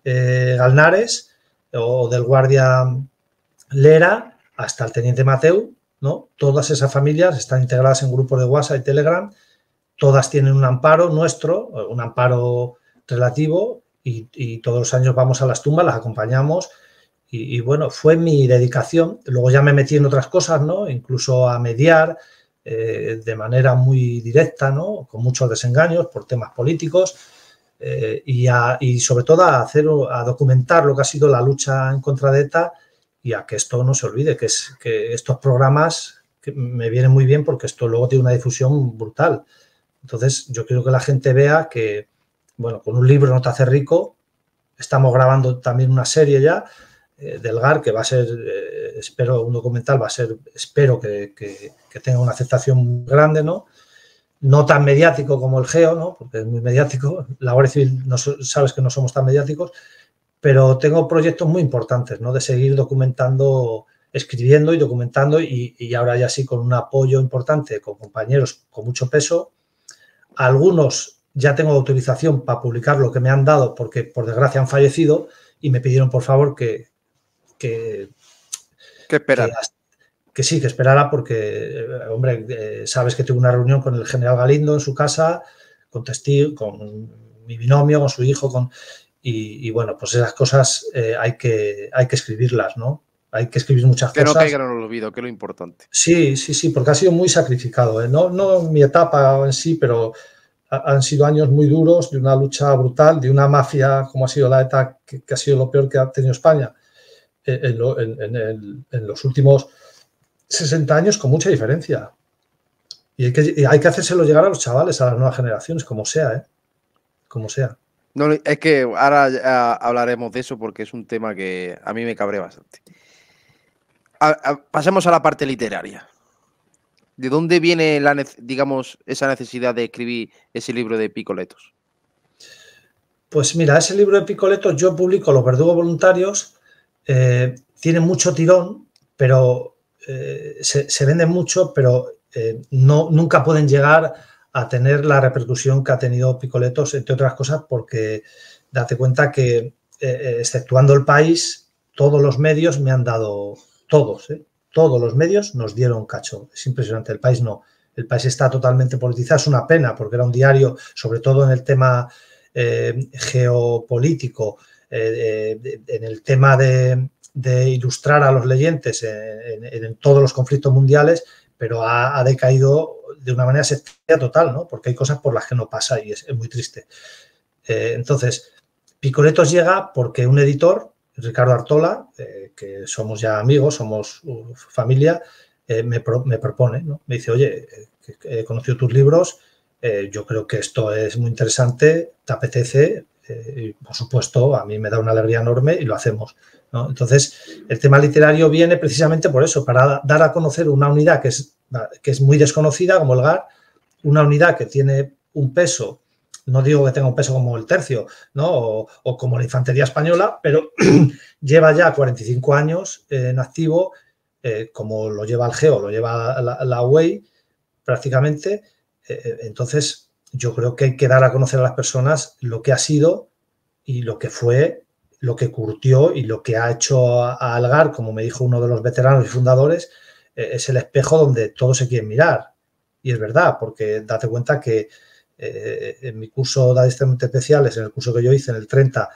Speaker 2: eh, Galnares o del guardia Lera hasta el teniente Mateu. ¿no? Todas esas familias están integradas en grupos de WhatsApp y Telegram. Todas tienen un amparo nuestro, un amparo relativo y, todos los años vamos a las tumbas, las acompañamos y, bueno, fue mi dedicación. Luego ya me metí en otras cosas, ¿no? Incluso a mediar eh, de manera muy directa, ¿no? Con muchos desengaños por temas políticos eh, y, sobre todo a hacer, a documentar lo que ha sido la lucha en contra de ETA y a que esto no se olvide, que, es, que estos programas me vienen muy bien porque esto luego tiene una difusión brutal. Entonces, yo quiero que la gente vea que, bueno, con un libro no te hace rico. Estamos grabando también una serie ya eh, del GAR que va a ser, eh, espero, un documental, va a ser, espero que, tenga una aceptación grande, ¿no? No tan mediático como el GEO, ¿no? Porque es muy mediático. La Guardia Civil, no, sabes que no somos tan mediáticos, pero tengo proyectos muy importantes, ¿no? De seguir documentando, escribiendo y documentando y ahora ya sí con un apoyo importante con compañeros con mucho peso. Algunos ya tengo autorización para publicar lo que me han dado porque por desgracia han fallecido y me pidieron por favor que... Que,
Speaker 1: que esperara.
Speaker 2: Que, sí, que esperara porque, eh, hombre, eh, sabes que tuve una reunión con el general Galindo en su casa, con testigo, con mi binomio, con su hijo, con... Y, bueno, pues esas cosas eh, hay, que, hay que escribirlas, ¿no? Hay que escribir muchas cosas.
Speaker 1: Que no caigan en el olvido, que es lo importante.
Speaker 2: Sí, sí, sí, porque ha sido muy sacrificado. No, no mi etapa en sí, pero han sido años muy duros, de una lucha brutal, de una mafia como ha sido la ETA, que, ha sido lo peor que ha tenido España eh, en, los últimos 60 años, con mucha diferencia. Y hay, que, que hacérselo llegar a los chavales, a las nuevas generaciones, como sea, ¿eh? Como sea.
Speaker 1: No, es que ahora hablaremos de eso porque es un tema que a mí me cabrea bastante. pasemos a la parte literaria. ¿De dónde viene, la, digamos, esa necesidad de escribir ese libro de Picoletos?
Speaker 2: Pues mira, ese libro de Picoletos yo publico Los Verdugos Voluntarios, eh, tiene mucho tirón, pero eh, se, vende mucho, pero eh, no, nunca pueden llegar a tener la repercusión que ha tenido Picoletos, entre otras cosas, porque date cuenta que, exceptuando el país, todos los medios me han dado, todos, todos los medios nos dieron cacho. Es impresionante. El país no. El país está totalmente politizado. Es una pena porque era un diario, sobre todo en el tema eh, geopolítico, eh, en el tema de, ilustrar a los leyentes en, todos los conflictos mundiales, pero ha, decaído de una manera total, ¿no? Porque hay cosas por las que no pasa y es, muy triste. Eh, entonces, Picoletos llega porque un editor Ricardo Artola, eh, que somos ya amigos, somos uh, familia, eh, me, propone, ¿no? me dice, oye, he conocido tus libros, eh, yo creo que esto es muy interesante, te apetece, y por supuesto, a mí me da una alegría enorme y lo hacemos. Entonces, el tema literario viene precisamente por eso, para dar a conocer una unidad que es, que es muy desconocida, como el GAR, una unidad que tiene un peso no digo que tenga un peso como el tercio, ¿no? O, como la infantería española, pero lleva ya 45 años en activo, eh, como lo lleva el GEO, lo lleva la, la UEI prácticamente. Eh, eh, entonces, yo creo que hay que dar a conocer a las personas lo que ha sido y lo que fue, lo que curtió y lo que ha hecho a, Algar, como me dijo uno de los veteranos y fundadores, es el espejo donde todos se quieren mirar. Y es verdad, porque date cuenta que eh, en mi curso de adiestramiento especiales, en el curso que yo hice en el 30,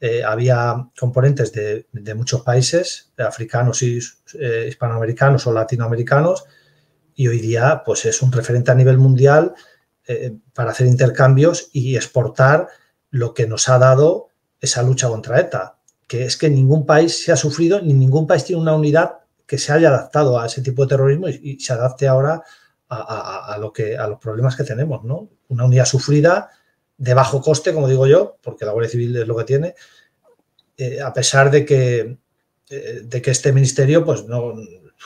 Speaker 2: eh, había componentes de, muchos países, africanos y eh, hispanoamericanos o latinoamericanos, y hoy día pues es un referente a nivel mundial para hacer intercambios y exportar lo que nos ha dado esa lucha contra ETA, que es que ningún país se ha sufrido, ni ningún país tiene una unidad que se haya adaptado a ese tipo de terrorismo y, se adapte ahora lo que, a los problemas que tenemos, ¿no? una unidad sufrida de bajo coste, como digo yo, porque la Guardia Civil es lo que tiene, eh, a pesar de que, eh, de que este ministerio pues, no,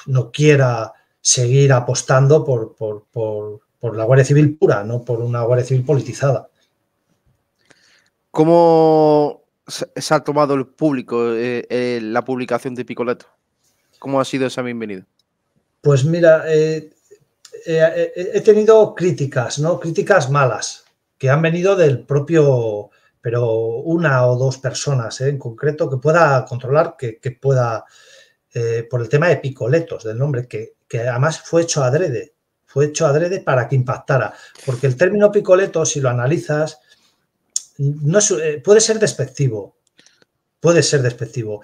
Speaker 2: no quiera seguir apostando por, por, la Guardia Civil pura, no por una Guardia Civil politizada.
Speaker 1: ¿Cómo se ha tomado el público eh, la publicación de Picoleto? ¿Cómo ha sido esa bienvenida?
Speaker 2: Pues mira, he tenido críticas, ¿no? Críticas malas, que han venido del propio, pero una o dos personas ¿eh? en concreto que pueda controlar, que, pueda, eh, por el tema de picoletos del nombre, que, además fue hecho adrede, fue hecho adrede para que impactara, porque el término picoleto, si lo analizas, no eh, puede ser despectivo, puede ser despectivo.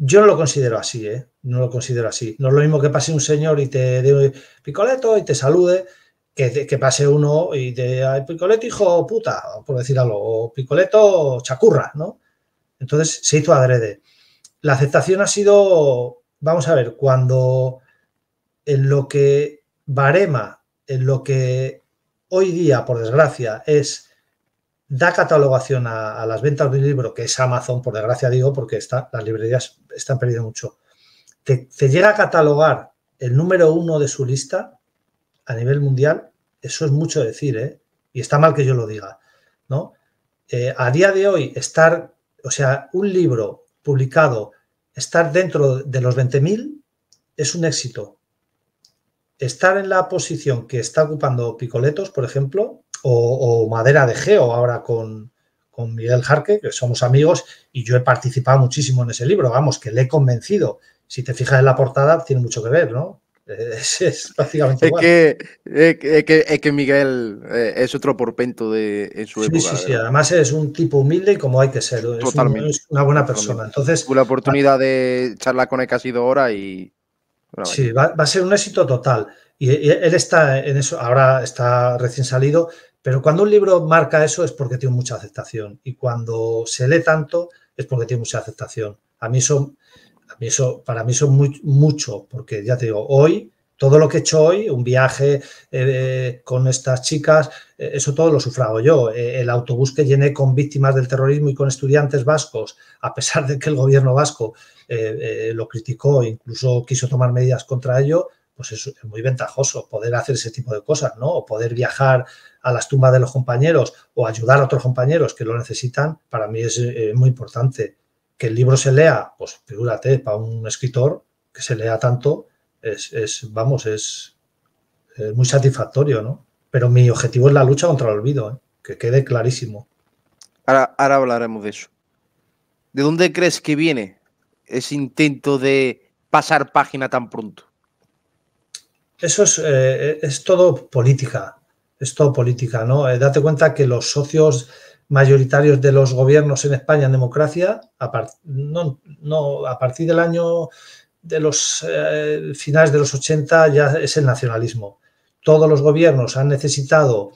Speaker 2: Yo no lo considero así, ¿eh? No lo considero así. No es lo mismo que pase un señor y te dé picoleto y te salude, que, pase uno y de Picoleto hijo puta, por decir algo, o Picoleto chacurra, ¿no? Entonces se hizo adrede. La aceptación ha sido, vamos a ver, cuando en lo que barema, en lo que hoy día, por desgracia, es da catalogación a, las ventas de un libro, que es Amazon, por desgracia digo, porque está, las librerías están perdiendo mucho, te, te llega a catalogar el número uno de su lista, a nivel mundial, eso es mucho decir, ¿eh? Y está mal que yo lo diga, ¿no? Eh, a día de hoy, estar, o sea, un libro publicado, estar dentro de los 20.000 es un éxito. Estar en la posición que está ocupando Picoletos, por ejemplo, o, Madera de Geo ahora con, con Miguel Jarque, que somos amigos, y yo he participado muchísimo en ese libro, vamos, que le he convencido. Si te fijas en la portada, tiene mucho que ver, ¿no? Es, prácticamente
Speaker 1: es Que, es, que, Miguel eh, es otro porpento de, en su época.
Speaker 2: Sí, sí, además es un tipo humilde y como hay que ser. Totalmente. Es, una buena persona. Entonces,
Speaker 1: Tuve la oportunidad de charlar con él casi dos horas y.
Speaker 2: sí, va, a ser un éxito total. Y, él está en eso, ahora está recién salido, pero cuando un libro marca eso es porque tiene mucha aceptación. Y cuando se lee tanto es porque tiene mucha aceptación. A mí eso eso, para mí eso es mucho, porque ya te digo, hoy, todo lo que he hecho hoy, un viaje eh, con estas chicas, eh, eso todo lo sufrago yo. Eh, el autobús que llené con víctimas del terrorismo y con estudiantes vascos, a pesar de que el gobierno vasco lo criticó incluso quiso tomar medidas contra ello, pues es, es, muy ventajoso poder hacer ese tipo de cosas, ¿no? O poder viajar a las tumbas de los compañeros o ayudar a otros compañeros que lo necesitan, para mí es muy importante que el libro se lea, pues figúrate, para un escritor que se lea tanto, es, vamos, es, muy satisfactorio, ¿no? Pero mi objetivo es la lucha contra el olvido, ¿eh? que quede clarísimo.
Speaker 1: Ahora, ahora hablaremos de eso. ¿De dónde crees que viene ese intento de pasar página tan pronto?
Speaker 2: Eso es, eh, es todo política, es todo política, ¿no? Eh, date cuenta que los socios mayoritarios de los gobiernos en España en democracia, a, no, no, a partir del año de los eh, finales de los 80 ya es el nacionalismo. Todos los gobiernos han necesitado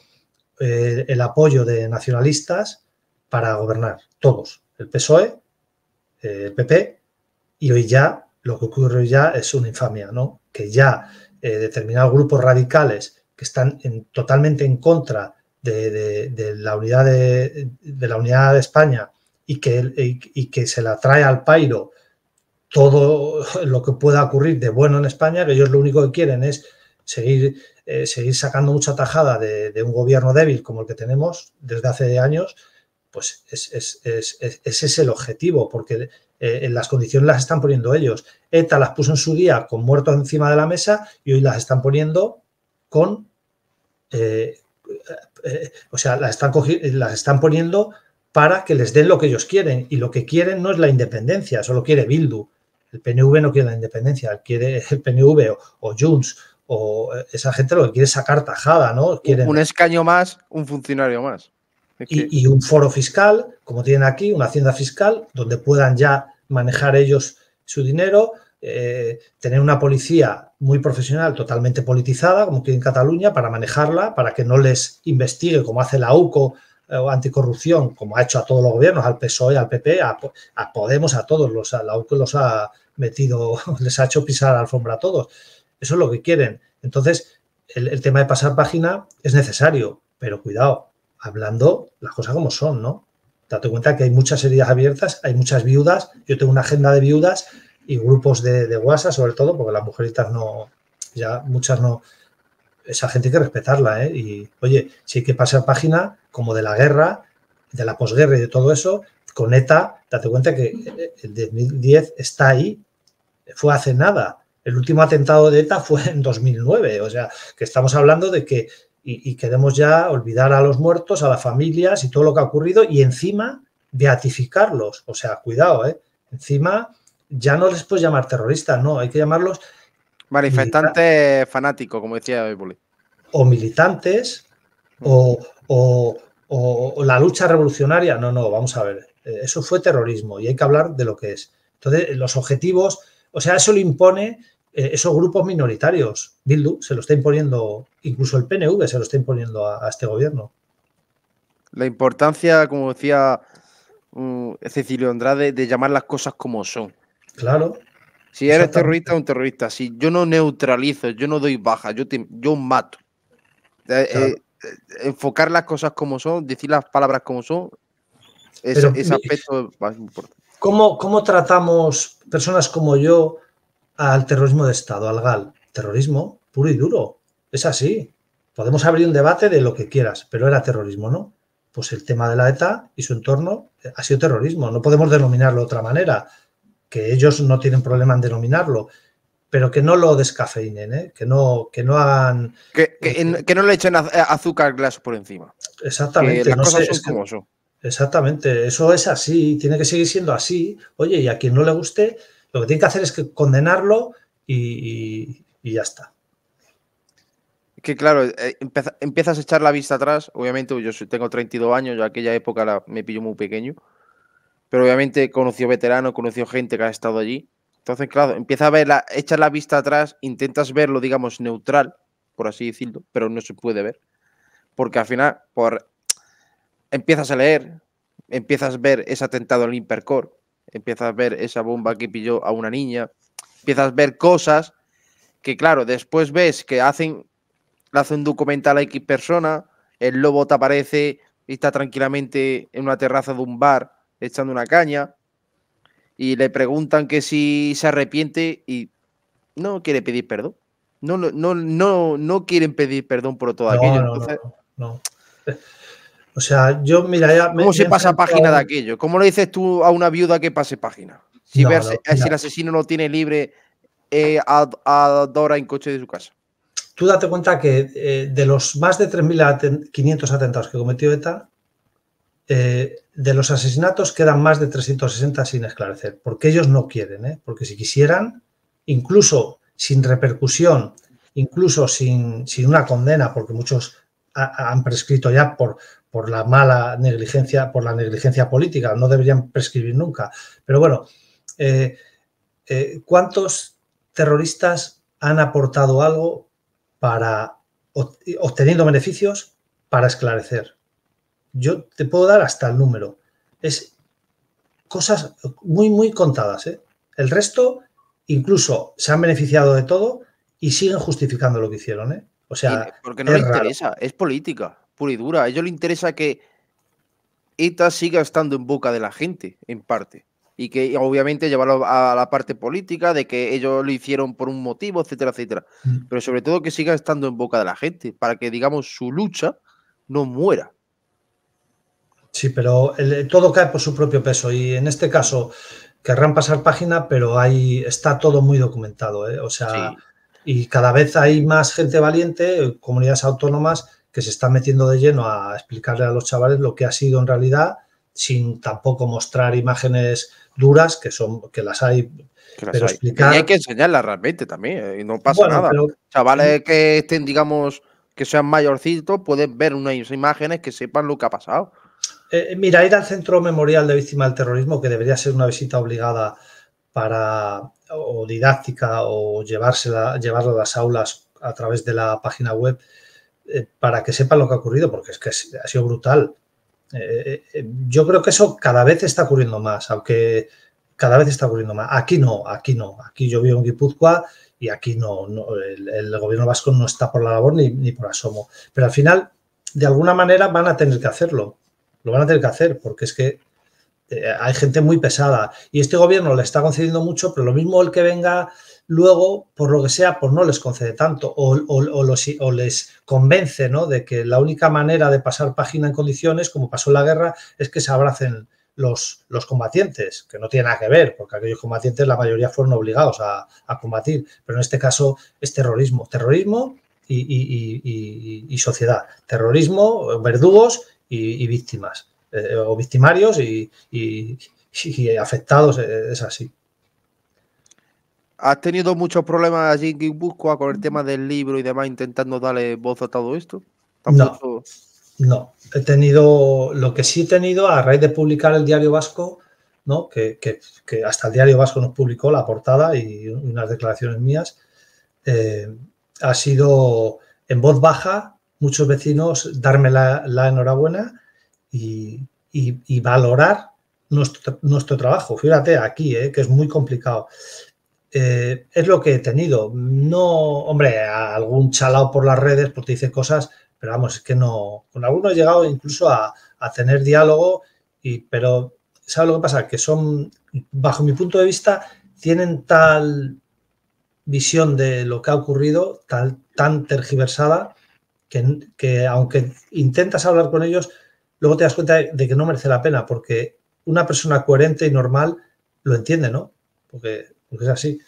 Speaker 2: eh, el apoyo de nacionalistas para gobernar, todos. El PSOE, eh, el PP, y hoy ya lo que ocurre ya es una infamia, ¿no? Que ya determinados grupos radicales que están totalmente en contra de, la unidad de, la unidad de España y que, y, que se la trae al pairo todo lo que pueda ocurrir de bueno en España, que ellos lo único que quieren es seguir, eh, seguir sacando mucha tajada de, un gobierno débil como el que tenemos desde hace años, pues es, es, es, ese es el objetivo, porque eh, en las condiciones las están poniendo ellos. ETA las puso en su día con muertos encima de la mesa y hoy las están poniendo con eh, eh, o sea, las están, las están poniendo para que les den lo que ellos quieren. Y lo que quieren no es la independencia, solo quiere Bildu. El PNV no quiere la independencia, quiere el PNV o, Junts o eh, esa gente lo que quiere es sacar tajada, ¿no? Quieren,
Speaker 1: un escaño más, un funcionario más.
Speaker 2: Y, un foro fiscal, como tienen aquí, una hacienda fiscal, donde puedan ya manejar ellos su dinero, eh, tener una policía muy profesional, totalmente politizada, como que en Cataluña, para manejarla, para que no les investigue como hace la UCO eh, anticorrupción, como ha hecho a todos los gobiernos, al PSOE, al PP, a, Podemos, a todos. Los, a la UCO los ha metido, les ha hecho pisar la alfombra a todos. Eso es lo que quieren. Entonces, el, tema de pasar página es necesario, pero cuidado, hablando las cosas como son, ¿no? Date cuenta que hay muchas heridas abiertas, hay muchas viudas. Yo tengo una agenda de viudas y grupos de, de WhatsApp, sobre todo, porque las mujeritas no, ya muchas no. Esa gente hay que respetarla, ¿eh? Y oye, si hay que pasar página como de la guerra, de la posguerra y de todo eso, con ETA, date cuenta que el 2010 está ahí, fue hace nada. El último atentado de ETA fue en 2009, o sea, que estamos hablando de que y, queremos ya olvidar a los muertos, a las familias y todo lo que ha ocurrido y encima beatificarlos. O sea, cuidado, ¿eh? Encima ya no les puedes llamar terroristas, no, hay que llamarlos...
Speaker 1: Manifestantes fanáticos, como decía Eboli.
Speaker 2: O militantes, mm. o, o, la lucha revolucionaria. No, no, vamos a ver. Eh, eso fue terrorismo y hay que hablar de lo que es. Entonces, los objetivos, o sea, eso lo impone esos grupos minoritarios. Bildu se lo está imponiendo, incluso el PNV se lo está imponiendo a, este gobierno.
Speaker 1: La importancia, como decía um, Cecilio Andrade, de llamar las cosas como son.
Speaker 2: Claro.
Speaker 1: Si eres terrorista, un terrorista. Si yo no neutralizo, yo no doy baja, yo, te, yo mato. Eh, eh, enfocar las cosas como son, decir las palabras como son, ese, aspecto es más importante.
Speaker 2: ¿Cómo, ¿Cómo tratamos personas como yo al terrorismo de Estado, al GAL. Terrorismo puro y duro. Es así. Podemos abrir un debate de lo que quieras, pero era terrorismo, ¿no? Pues el tema de la ETA y su entorno eh, ha sido terrorismo. No podemos denominarlo de otra manera, que ellos no tienen problema en denominarlo, pero que no lo descafeinen, ¿eh? que, no, que no hagan...
Speaker 1: Que, que, no le echen azúcar glass por encima.
Speaker 2: Exactamente. las cosas son como son. Exactamente, eso es así, tiene que seguir siendo así. Oye, y a quien no le guste, lo que tiene que hacer es condenarlo y, ya está.
Speaker 1: Que claro, eh, empiezas a echar la vista atrás. Obviamente, yo tengo 32 años, yo aquella época me pilló muy pequeño. Pero obviamente conoció veteranos, conoció gente que ha estado allí. Entonces, claro, empieza a ver, la, la vista atrás, intentas verlo, digamos, neutral, por así decirlo, pero no se puede ver. Porque al final, por, empiezas a leer, empiezas a ver ese atentado al Impercore, empiezas a ver esa bomba que pilló a una niña, empiezas a ver cosas que, claro, después ves que hacen, hacen un documental a X persona, el lobo te aparece y está tranquilamente en una terraza de un bar echando una caña y le preguntan que si se arrepiente y no quiere pedir perdón. No, no, no, no quieren pedir perdón por todo aquello. no.
Speaker 2: O sea, yo, mira, ya
Speaker 1: ¿Cómo se pasa página de aquello? ¿Cómo le dices tú a una viuda que pase página? Si, eh, el asesino no tiene libre eh, a, Dora en coche de su casa.
Speaker 2: Tú date cuenta que eh, de los más de 3.500 atentados que cometió ETA, de los asesinatos quedan más de 360 sin esclarecer, porque ellos no quieren, porque si quisieran, incluso sin repercusión, incluso sin, sin una condena, porque muchos han prescrito ya por, por la mala negligencia, por la negligencia política, no deberían prescribir nunca. Pero bueno, eh, eh, ¿cuántos terroristas han aportado algo para obteniendo beneficios para esclarecer? Yo te puedo dar hasta el número. Es cosas muy, muy contadas. ¿eh? El resto incluso se han beneficiado de todo y siguen justificando lo que hicieron. O sea,
Speaker 1: porque no le interesa, es política pura y dura. A ellos les interesa que ETA siga estando en boca de la gente, en parte. Y que obviamente llevarlo a la parte política, de que ellos lo hicieron por un motivo, etcétera, etcétera. Mm. Pero sobre todo que siga estando en boca de la gente, para que, digamos, su lucha no muera.
Speaker 2: Sí, pero todo cae por su propio peso. Y en este caso, querrán pasar página, pero ahí está todo muy documentado. ¿eh? O sea, y cada vez hay más gente valiente, comunidades autónomas que se está metiendo de lleno a explicarle a los chavales lo que ha sido en realidad, sin tampoco mostrar imágenes duras, que son, que las hay. pero explicar.
Speaker 1: Y hay que enseñarlas realmente también, eh, y no pasa nada. Chavales que estén, digamos, que sean mayorcitos, pueden ver unas imágenes que sepan lo que ha pasado.
Speaker 2: Eh, mira, ir al Centro Memorial de Víctimas del Terrorismo, que debería ser una visita obligada para o didáctica o llevársela, llevarlo a las aulas a través de la página web, eh, para que sepan lo que ha ocurrido, porque es que ha sido brutal. Eh, eh, yo creo que eso cada vez está ocurriendo más, aunque cada vez está ocurriendo más. Aquí no, aquí no. Aquí yo vivo en Guipúzcoa y aquí no, el, gobierno vasco no está por la labor ni, por asomo. Pero al final de alguna manera van a tener que hacerlo. Lo van a tener que hacer porque es que hay gente muy pesada y este gobierno le está concediendo mucho, pero lo mismo el que venga luego, por lo que sea, pues no les concede tanto o, o, les convence ¿no? de que la única manera de pasar página en condiciones, como pasó en la guerra, es que se abracen los, los combatientes, que no tiene nada que ver, porque aquellos combatientes la mayoría fueron obligados a, combatir, pero en este caso es terrorismo, terrorismo y, sociedad, terrorismo, verdugos y, víctimas, eh, o victimarios y, afectados, eh, es así.
Speaker 1: ¿Has tenido muchos problemas allí en Guipúzcoa con el tema del libro y demás, intentando darle voz a todo esto?
Speaker 2: No, no. He tenido, lo que sí he tenido a raíz de publicar el Diario Vasco, ¿no? que, hasta el Diario Vasco nos publicó la portada y unas declaraciones mías, eh, ha sido en voz baja, muchos vecinos darme la, enhorabuena y, valorar nuestro, nuestro, trabajo. Fíjate aquí, eh, que es muy complicado. Eh, es lo que he tenido. No, hombre, algún chalao por las redes porque te dice cosas, pero vamos, es que no. Con algunos he llegado incluso a, tener diálogo, y, pero ¿sabes lo que pasa? Que son, bajo mi punto de vista, tienen tal visión de lo que ha ocurrido, tal, tan tergiversada, que, que aunque intentas hablar con ellos, luego te das cuenta de que no merece la pena, porque una persona coherente y normal lo entiende, ¿no? Porque porque es así.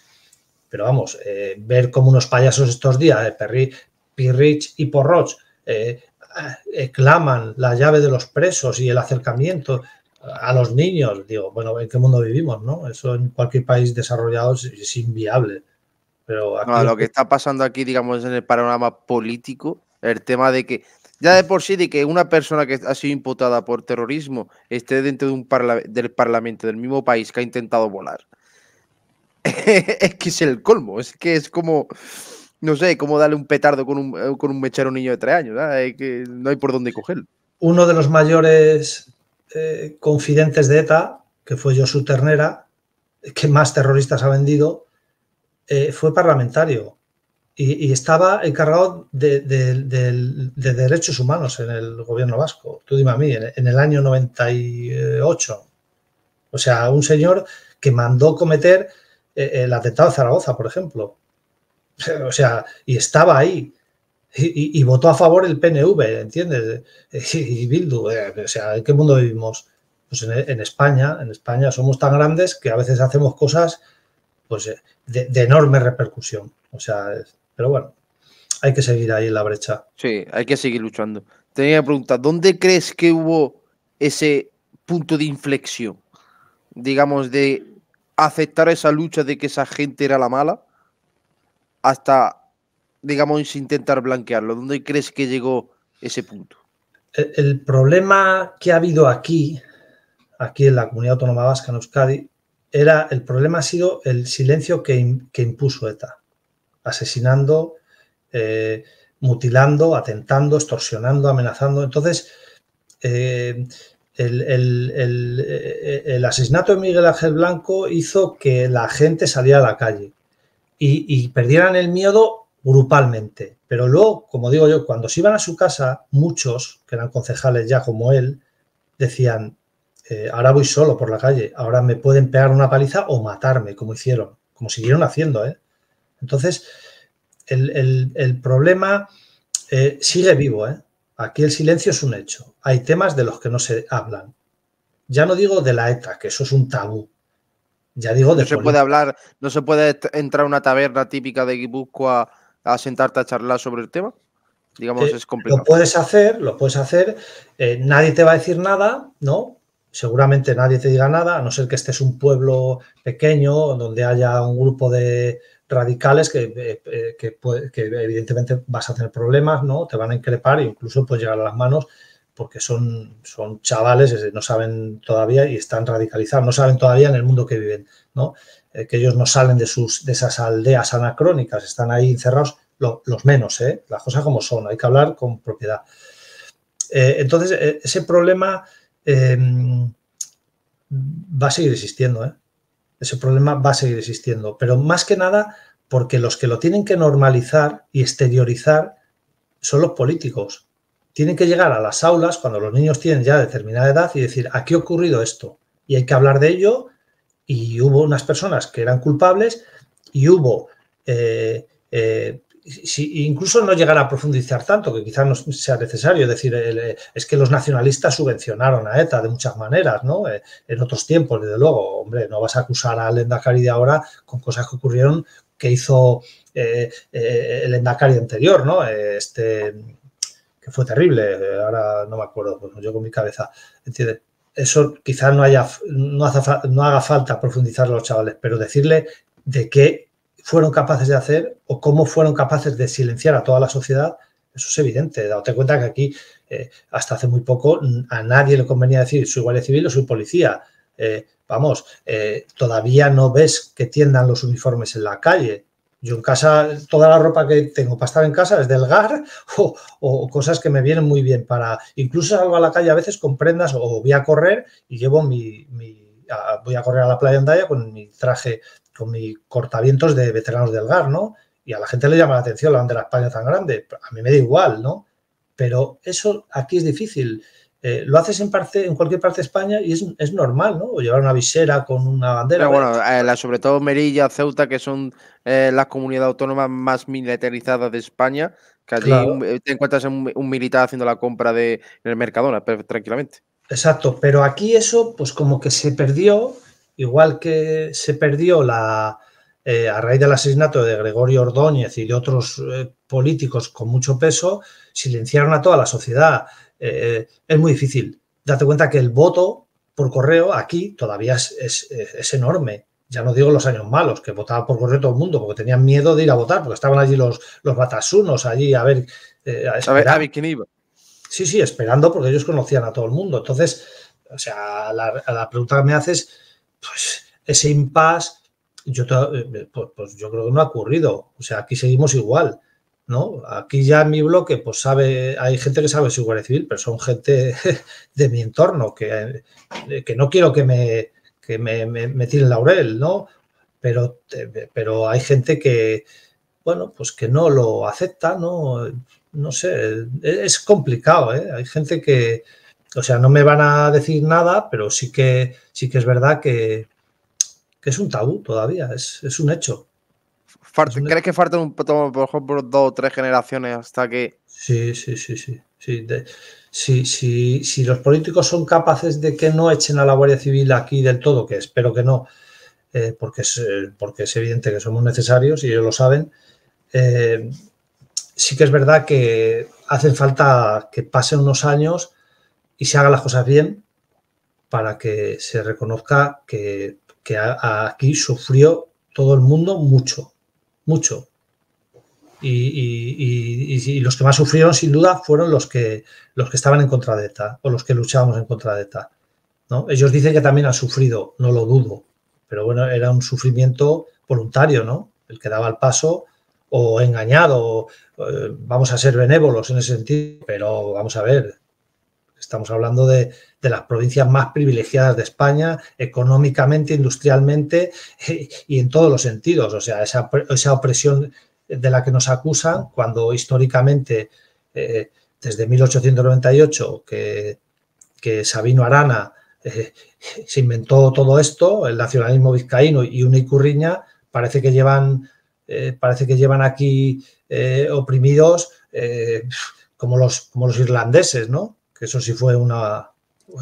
Speaker 2: Pero vamos, eh, ver como unos payasos estos días, eh, Perry, Pirrich y Porroch, eh, claman la llave de los presos y el acercamiento a los niños, digo, bueno, ¿en qué mundo vivimos? no? Eso en cualquier país desarrollado es, inviable. Pero
Speaker 1: lo que está pasando aquí, digamos, en el panorama político, el tema de que ya de por sí de que una persona que ha sido imputada por terrorismo esté dentro de un del parlamento del mismo país que ha intentado volar es que es el colmo, es que es como, no sé, como darle un petardo con un, eh, con un mechero niño de tres años, Es que no hay por dónde cogerlo.
Speaker 2: Uno de los mayores eh, confidentes de ETA, que fue Josu Ternera, que más terroristas ha vendido, eh, fue parlamentario y, estaba encargado de, derechos humanos en el gobierno vasco. Tú dime a mí, en el año 98. O sea, un señor que mandó cometer el atentado de Zaragoza, por ejemplo. O sea, y estaba ahí. Y, votó a favor el PNV, ¿entiendes? Y, Bildu, eh, o sea, ¿en qué mundo vivimos? Pues en, España, en España somos tan grandes que a veces hacemos cosas pues, eh, de, enorme repercusión. O sea, pero bueno, hay que seguir ahí en la brecha.
Speaker 1: Sí, hay que seguir luchando. Tenía que preguntar, ¿dónde crees que hubo ese punto de inflexión? Digamos, de aceptar esa lucha de que esa gente era la mala hasta, digamos, intentar blanquearlo? ¿Dónde crees que llegó ese punto?
Speaker 2: El, problema que ha habido aquí, aquí en la comunidad autónoma vasca, en Euskadi, era, el problema ha sido el silencio que, impuso ETA, asesinando, eh, mutilando, atentando, extorsionando, amenazando. Entonces, eh, el, asesinato de Miguel Ángel Blanco hizo que la gente saliera a la calle y, perdieran el miedo grupalmente. Pero luego, como digo yo, cuando se iban a su casa, muchos, que eran concejales ya como él, decían, eh, ahora voy solo por la calle, ahora me pueden pegar una paliza o matarme, como hicieron, como siguieron haciendo. ¿eh? Entonces, el, problema eh, sigue vivo. ¿eh? Aquí el silencio es un hecho. Hay temas de los que no se hablan. Ya no digo de la ETA, que eso es un tabú. Ya digo de.
Speaker 1: No se puede hablar, no se puede entrar a una taberna típica de Guipúzcoa a sentarte a charlar sobre el tema. Digamos, eh, es complicado.
Speaker 2: Lo puedes hacer, lo puedes hacer. Eh, nadie te va a decir nada, ¿no? Seguramente nadie te diga nada, a no ser que estés un pueblo pequeño donde haya un grupo de, radicales que, eh, eh, que, evidentemente vas a tener problemas, ¿no? Te van a increpar e incluso puedes llegar a las manos porque son, son chavales, no saben todavía y están radicalizados, no saben todavía en el mundo que viven, ¿no? Eh, que ellos no salen de, sus, de esas aldeas anacrónicas, están ahí encerrados, los menos. Las cosas como son, hay que hablar con propiedad. entonces, ese problema va a seguir existiendo, ¿eh? Ese problema va a seguir existiendo, pero más que nada porque los que lo tienen que normalizar y exteriorizar son los políticos. tienen que llegar a las aulas cuando los niños tienen ya determinada edad y decir, aquí ha ocurrido esto. Y hay que hablar de ello. Y hubo unas personas que eran culpables y hubo, eh, eh, si, incluso no llegar a profundizar tanto, que quizás no sea necesario, es decir, eh, es que los nacionalistas subvencionaron a ETA de muchas maneras, ¿no? en otros tiempos, desde luego, hombre, no vas a acusar a Endacari de ahora con cosas que ocurrieron que hizo el Endacari anterior, ¿no? Este, que fue terrible, ahora no me acuerdo, pues yo con mi cabeza, ¿entiendes? Eso quizás no, haya, no, no haga falta profundizar a los chavales, pero decirle de qué fueron capaces de hacer o cómo fueron capaces de silenciar a toda la sociedad, eso es evidente. Date cuenta que aquí, eh, hasta hace muy poco, a nadie le convenía decir soy guardia civil o soy policía. Eh, vamos, eh, todavía no ves que tiendan los uniformes en la calle. Yo en casa, toda la ropa que tengo para estar en casa es del GAR o, cosas que me vienen muy bien para, incluso salgo a la calle a veces con prendas o voy a correr y llevo mi, voy a correr a la playa Andaya con mi traje, con mi cortavientos de veteranos del GAR, ¿no? Y a la gente le llama la atención la bandera de España tan grande. A mí me da igual, ¿no? Pero eso aquí es difícil. Eh, lo haces en, parte, en cualquier parte de España y es, normal, ¿no? O llevar una visera con una bandera.
Speaker 1: Pero bueno, eh, sobre todo Merilla, Ceuta, que son eh, las comunidades autónomas más militarizadas de España, que allí te encuentras un, un, militar haciendo la compra de, en el Mercadona, tranquilamente.
Speaker 2: Exacto, pero aquí eso, pues como que se perdió, igual que se perdió la, a raíz del asesinato de Gregorio Ordóñez y de otros políticos con mucho peso, silenciaron a toda la sociedad. Eh, es muy difícil. Date cuenta que el voto por correo aquí todavía es, enorme. Ya no digo los años malos, que votaba por correo todo el mundo, porque tenían miedo de ir a votar, porque estaban allí los, los batasunos, allí a ver,
Speaker 1: eh, a, ver, quién iba.
Speaker 2: Sí, sí, esperando, porque ellos conocían a todo el mundo. Entonces, o sea, la, pregunta que me haces, pues ese impasse, yo, eh, pues, pues yo creo que no ha ocurrido. O sea, aquí seguimos igual. ¿no? Aquí ya en mi bloque, pues sabe, hay gente que sabe soy guardia civil, pero son gente de mi entorno, que, que no quiero que me, que me, me, laurel, ¿no? Pero, pero hay gente que, bueno, pues que no lo acepta, ¿no? No sé, es complicado, ¿eh? Hay gente que, o sea, no me van a decir nada, pero sí que, sí que es verdad que, que es un tabú todavía, es, es un hecho.
Speaker 1: ¿Crees que faltan un, por ejemplo, dos o tres generaciones hasta que...
Speaker 2: Sí, sí, sí, sí. sí, si los políticos son capaces de que no echen a la Guardia Civil aquí del todo, que espero que no, eh, porque, es, eh, porque es evidente que somos necesarios y ellos lo saben, eh, sí que es verdad que hacen falta que pasen unos años y se hagan las cosas bien para que se reconozca que, aquí sufrió todo el mundo mucho mucho. Y, los que más sufrieron, sin duda, fueron los que, los que estaban en contra de ETA o los que luchábamos en contra de ETA. ¿no? Ellos dicen que también han sufrido, no lo dudo, pero bueno, era un sufrimiento voluntario, ¿no? El que daba el paso o engañado, eh, vamos a ser benévolos en ese sentido, pero vamos a ver, estamos hablando de, de las provincias más privilegiadas de España, económicamente, industrialmente y en todos los sentidos. O sea, esa, opresión de la que nos acusan, cuando históricamente, eh, desde 1898, que, que Sabino Arana eh, se inventó todo esto, el nacionalismo vizcaíno y una Icurriña, parece que llevan, eh, parece que llevan aquí oprimidos como, los, como los irlandeses, ¿no? Que eso sí fue una,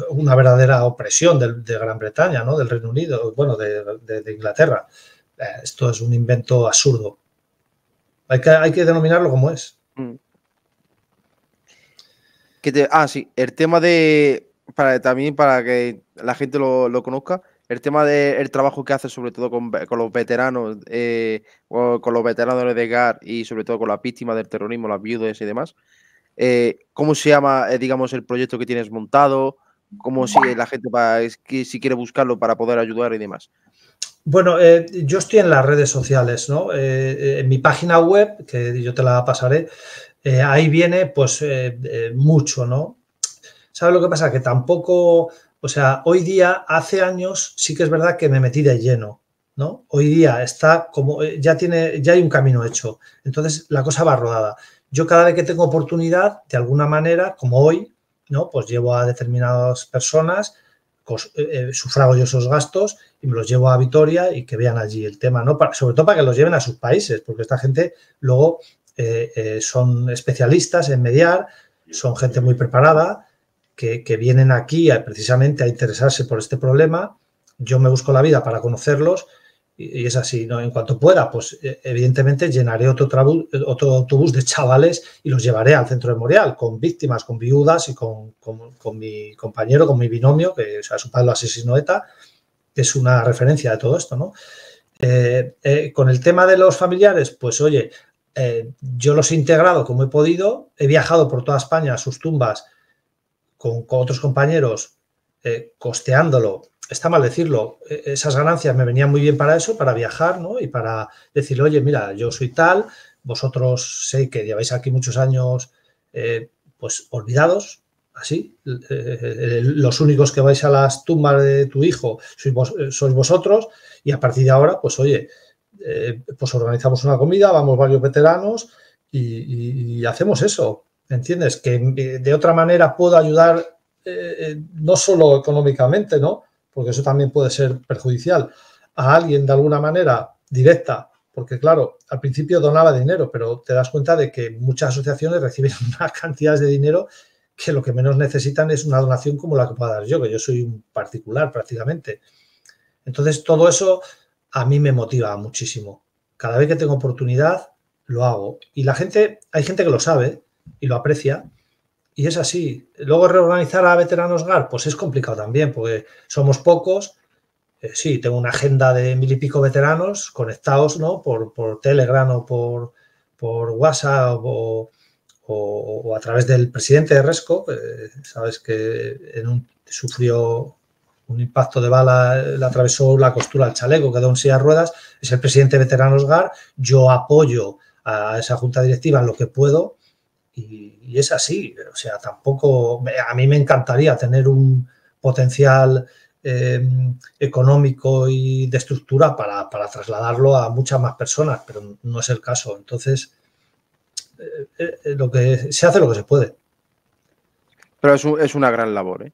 Speaker 2: una verdadera opresión de, Gran Bretaña, ¿no? del Reino Unido, bueno, de, Inglaterra. Eh, esto es un invento absurdo. Hay que, hay que denominarlo como es. Mm.
Speaker 1: ah, sí, el tema de, para, también para que la gente lo, conozca, el tema del trabajo que hace sobre todo con, los veteranos, eh, con los veteranos de GAR y sobre todo con las víctimas del terrorismo, las viudas y demás. Eh, ¿Cómo se llama, digamos, el proyecto que tienes montado? como si la gente si quiere buscarlo para poder ayudar y demás?
Speaker 2: Bueno, eh, yo estoy en las redes sociales, ¿no? Eh, eh, en mi página web, que yo te la pasaré, ahí viene pues mucho, ¿no? ¿Sabes lo que pasa? Que tampoco, o sea, hoy día, hace años, sí que es verdad que me metí de lleno, ¿no? Hoy día está como, ya tiene, ya hay un camino hecho, entonces la cosa va rodada. Yo cada vez que tengo oportunidad, de alguna manera, como hoy, ¿no? Pues llevo a determinadas personas, eh, eh, sufrago yo esos gastos y me los llevo a Vitoria y que vean allí el tema, ¿no? sobre todo para que los lleven a sus países, porque esta gente luego eh, son especialistas en mediar, son gente muy preparada, que, que vienen aquí precisamente a interesarse por este problema. Yo me busco la vida para conocerlos y es así, ¿no? En cuanto pueda, pues e, evidentemente llenaré otro, otro autobús de chavales y los llevaré al centro memorial con víctimas, con viudas y con, mi compañero, con mi binomio, que o sea, su padre lo asesinó ETA, que es una referencia de todo esto, ¿no? Eh, eh, con el tema de los familiares, pues oye, eh, yo los he integrado como he podido, he viajado por toda España a sus tumbas con, con otros compañeros, costeándolo está mal decirlo, e, esas ganancias me venían muy bien para eso, para viajar, ¿no? Y para decir, oye, mira, yo soy tal, vosotros sé que lleváis aquí muchos años, eh, pues olvidados, así, eh, eh, los únicos que vais a las tumbas de tu hijo sois, vosotros, y a partir de ahora, pues oye, pues organizamos una comida, vamos varios veteranos y, y hacemos eso, ¿entiendes? Que de otra manera puedo ayudar no solo económicamente, ¿no? Porque eso también puede ser perjudicial, a alguien de alguna manera directa, porque claro, al principio donaba dinero, pero te das cuenta de que muchas asociaciones reciben unas cantidades de dinero que lo que menos necesitan es una donación como la que pueda dar yo, que yo soy un particular prácticamente. Entonces, todo eso a mí me motiva muchísimo. Cada vez que tengo oportunidad, lo hago. Y la gente, hay gente que lo sabe y lo aprecia, y es así. Luego reorganizar a Veteranos GAR, pues es complicado también, porque somos pocos. Eh, sí, tengo una agenda de mil y pico veteranos conectados, ¿no? Por, Telegram o por, WhatsApp o, a través del presidente de Resco. Sabes que sufrió un impacto de bala, le atravesó la costura al chaleco, quedó en silla de ruedas. Es el presidente de Veteranos GAR. Yo apoyo a esa junta directiva en lo que puedo y, es así, o sea, tampoco, a mí me encantaría tener un potencial em, económico y de estructura para, trasladarlo a muchas más personas, pero no es el caso. Entonces, eh, eh, lo que se hace lo que se puede.
Speaker 1: Pero es, es una gran labor, ¿eh?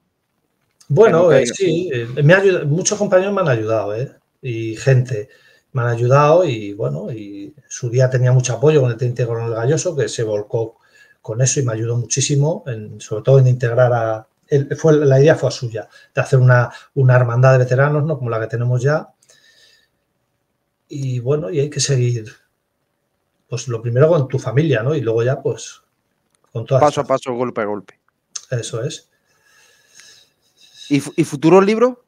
Speaker 2: Bueno, eh, sí, me muchos compañeros me han ayudado, ¿eh? Y gente me han ayudado y bueno, y su día tenía mucho apoyo con el teniente coronel Galloso, que se volcó con eso y me ayudó muchísimo, en, sobre todo en integrar a... fue, la idea fue suya, de hacer una, una hermandad de veteranos, ¿no? Como la que tenemos ya. Y bueno, y hay que seguir, pues lo primero con tu familia, ¿no? Y luego ya, pues, con todas...
Speaker 1: Paso a paso, golpe a golpe.
Speaker 2: Eso es.
Speaker 1: ¿Y, y futuro libro?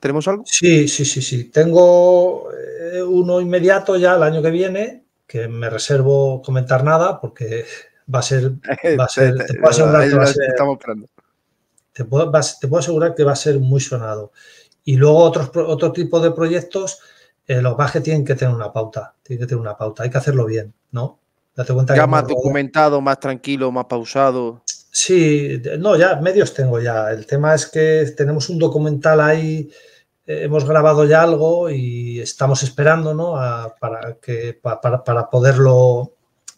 Speaker 1: ¿Tenemos algo?
Speaker 2: Sí, sí, sí, sí. Tengo eh, uno inmediato ya el año que viene, que me reservo comentar nada porque va a ser, va a ser te, puedo asegurar que va a ser, te puedo, te puedo asegurar que va a ser muy sonado. Y luego otros, otro tipo de proyectos, eh, los bajes tienen que tener una pauta, tienen que tener una pauta, hay que hacerlo bien, ¿no?
Speaker 1: Date cuenta ya más documentado, más tranquilo, más pausado.
Speaker 2: Sí, no, ya medios tengo ya. El tema es que tenemos un documental ahí, eh, hemos grabado ya algo y estamos esperando, ¿no? para, que, para, para poderlo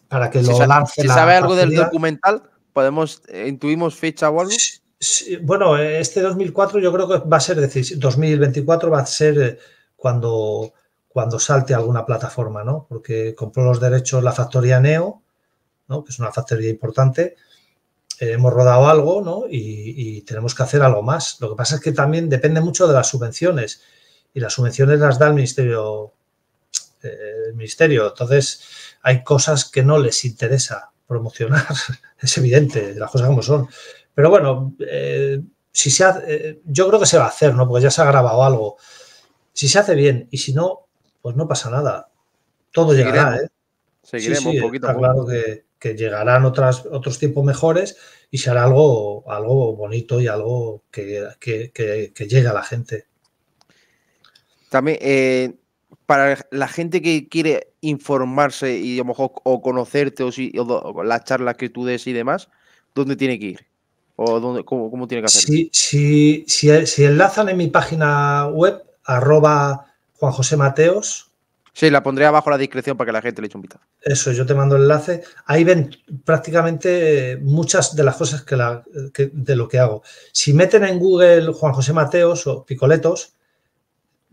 Speaker 2: para que lo lance.
Speaker 1: ¿Se sabe algo del documental? ¿Podemos, eh, intuimos fecha o algo?
Speaker 2: bueno, este 2004 yo creo que va a ser, decir, 2024 va a ser eh, cuando, cuando salte alguna plataforma, ¿no? Porque compró los derechos la factoría Neo, ¿no? Que es una factoría importante. Eh, hemos rodado algo, ¿no? Y, tenemos que hacer algo más. Lo que pasa es que también depende mucho de las subvenciones. Y las subvenciones las da el Ministerio. El ministerio. Entonces, hay cosas que no les interesa promocionar, es evidente, las cosas como son. Pero bueno, eh, si se eh, yo creo que se va a hacer, ¿no? Porque ya se ha grabado algo. Si se hace bien y si no, pues no pasa nada. Todo llegará, ¿eh?
Speaker 1: Seguiremos un poquito.
Speaker 2: Está claro que, llegarán otras, otros tiempos mejores y se hará algo, algo bonito y algo que, llegue a la gente.
Speaker 1: También, eh, para la gente que quiere informarse y a lo mejor o conocerte o, si, las charlas que tú des y demás, ¿dónde tiene que ir? ¿O dónde, cómo, tiene que hacerlo?
Speaker 2: Si, si, si, enlazan en mi página web, arroba Juan José Mateos,
Speaker 1: Sí, la pondré abajo a la descripción para que la gente le eche un vistazo.
Speaker 2: Eso, yo te mando el enlace. Ahí ven prácticamente muchas de las cosas que, la, de lo que hago. Si meten en Google Juan José Mateos o Picoletos,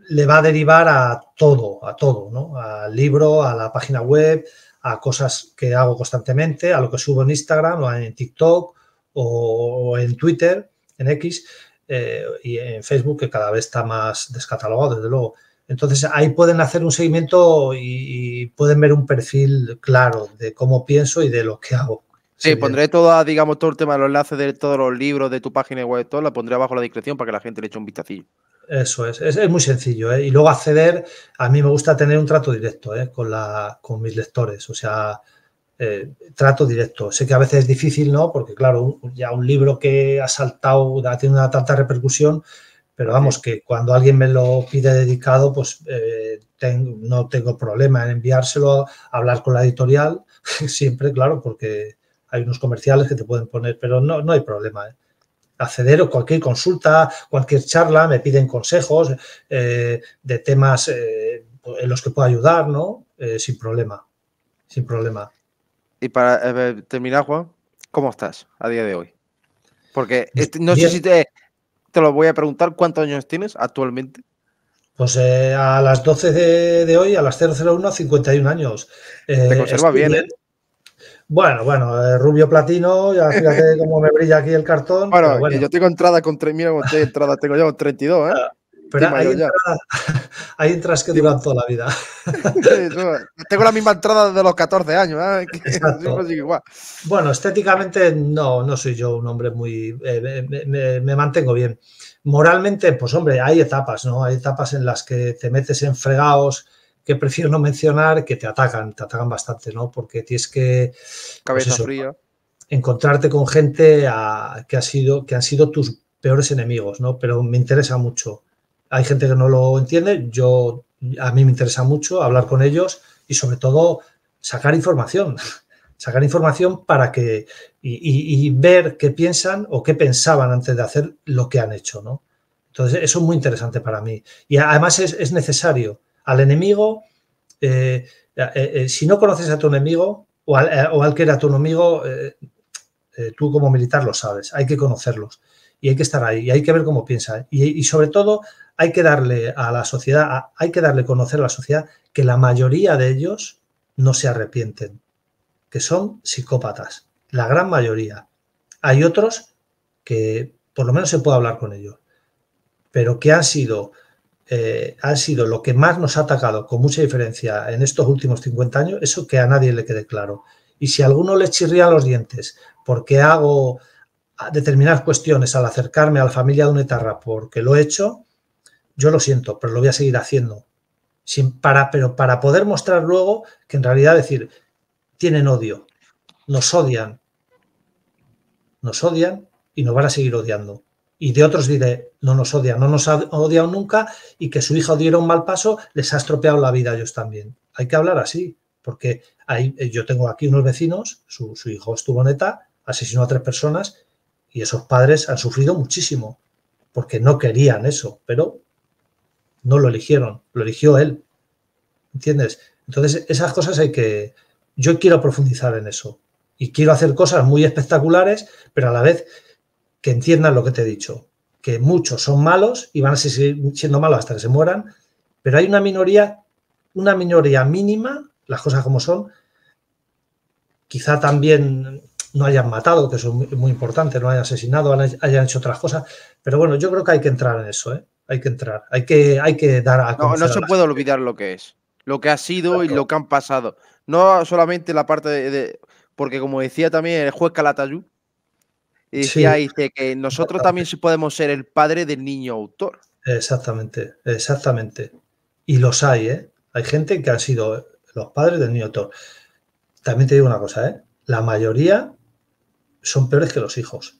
Speaker 2: le va a derivar a todo, a todo, ¿no? Al libro, a la página web, a cosas que hago constantemente, a lo que subo en Instagram o en TikTok o en Twitter, en X eh, y en Facebook, que cada vez está más descatalogado, desde luego. Entonces ahí pueden hacer un seguimiento y, pueden ver un perfil claro de cómo pienso y de lo que hago.
Speaker 1: Sí, pondré todo, digamos, todo el tema de los enlaces de todos los libros de tu página web, todo, la pondré abajo la descripción para que la gente le eche un vistacillo.
Speaker 2: Eso es, es, muy sencillo. ¿eh? Y luego acceder, a mí me gusta tener un trato directo ¿eh? con, la, con mis lectores, o sea, eh, trato directo. Sé que a veces es difícil, ¿no? Porque claro, ya un libro que ha saltado, ha tenido una tanta repercusión, pero vamos, que cuando alguien me lo pide dedicado, pues no tengo problema en enviárselo, a hablar con la editorial, siempre, claro, porque hay unos comerciales que te pueden poner, pero no, no hay problema. ¿eh? Acceder a cualquier consulta, cualquier charla, me piden consejos eh, de temas eh, en los que puedo ayudar, ¿no? Eh, sin problema, sin problema.
Speaker 1: Y para terminar, Juan, ¿cómo estás a día de hoy? Porque este, no sé si te, te lo voy a preguntar, ¿cuántos años tienes actualmente?
Speaker 2: Pues a las 12 de, hoy, a las 001, 51 años.
Speaker 1: te conserva bien, ¿eh?
Speaker 2: Bueno, bueno, rubio platino, ya fíjate cómo me brilla aquí el cartón.
Speaker 1: Bueno, yo tengo entrada con mira estoy entrada, tengo ya con 32, ¿eh? Ah,
Speaker 2: pero hay, entradas, hay entradas que duran toda la vida.
Speaker 1: tengo la misma entrada desde los 14 años. ¿eh?
Speaker 2: Bueno, estéticamente no, no soy yo un hombre muy... Eh, me, me, mantengo bien. Moralmente, pues hombre, hay etapas, ¿no? Hay etapas en las que te metes en fregados que prefiero no mencionar, que te atacan, te atacan bastante, ¿no? Porque tienes que...
Speaker 1: Pues Cabeza fría.
Speaker 2: Encontrarte con gente que, ha sido, que han sido tus peores enemigos, ¿no? Pero me interesa mucho. Hay gente que no lo entiende, yo a mí me interesa mucho hablar con ellos y sobre todo sacar información, sacar información para que y, ver qué piensan o qué pensaban antes de hacer lo que han hecho, ¿no? Entonces eso es muy interesante para mí y además es, es necesario al enemigo, eh, eh, eh, si no conoces a tu enemigo o al, que era tu enemigo, tú como militar lo sabes, hay que conocerlos y hay que estar ahí y hay que ver cómo piensa. Y, sobre todo hay que darle a la sociedad, hay que darle conocer a la sociedad que la mayoría de ellos no se arrepienten, que son psicópatas, la gran mayoría. Hay otros que por lo menos se puede hablar con ellos, pero que han sido eh, ha sido lo que más nos ha atacado con mucha diferencia en estos últimos 50 años, eso que a nadie le quede claro. Y si a alguno le chirría los dientes porque hago determinadas cuestiones al acercarme a la familia de un etarra porque lo he hecho, yo lo siento, pero lo voy a seguir haciendo. Sin, para, pero para poder mostrar luego que en realidad decir, tienen odio, nos odian, nos odian y nos van a seguir odiando y de otros diré, no nos odian, no nos ha odiado nunca y que su hija diera un mal paso les ha estropeado la vida a ellos también. Hay que hablar así, porque hay, eh, yo tengo aquí unos vecinos, su, hijo estuvo neta, asesinó a tres personas y esos padres han sufrido muchísimo porque no querían eso, pero no lo eligieron, lo eligió él. ¿Entiendes? Entonces, esas cosas hay que... Yo quiero profundizar en eso y quiero hacer cosas muy espectaculares, pero a la vez que entiendan lo que te he dicho, que muchos son malos y van a seguir siendo malos hasta que se mueran, pero hay una minoría, una minoría mínima, las cosas como son, quizá también no hayan matado, que eso es muy, importante, no hayan asesinado, hayan hecho otras cosas, pero bueno, yo creo que hay que entrar en eso, ¿eh? hay que entrar, hay que, hay que dar a...
Speaker 1: No, no se puede olvidar lo que es, lo que ha sido y lo que han pasado. No solamente la parte de, porque como decía también el juez Calatayud, y decía, dice que nosotros también podemos ser el padre del niño autor.
Speaker 2: Exactamente, exactamente. Y los hay, ¿eh? Hay gente que han sido los padres del niño autor. También te digo una cosa, ¿eh? La mayoría son peores que los hijos.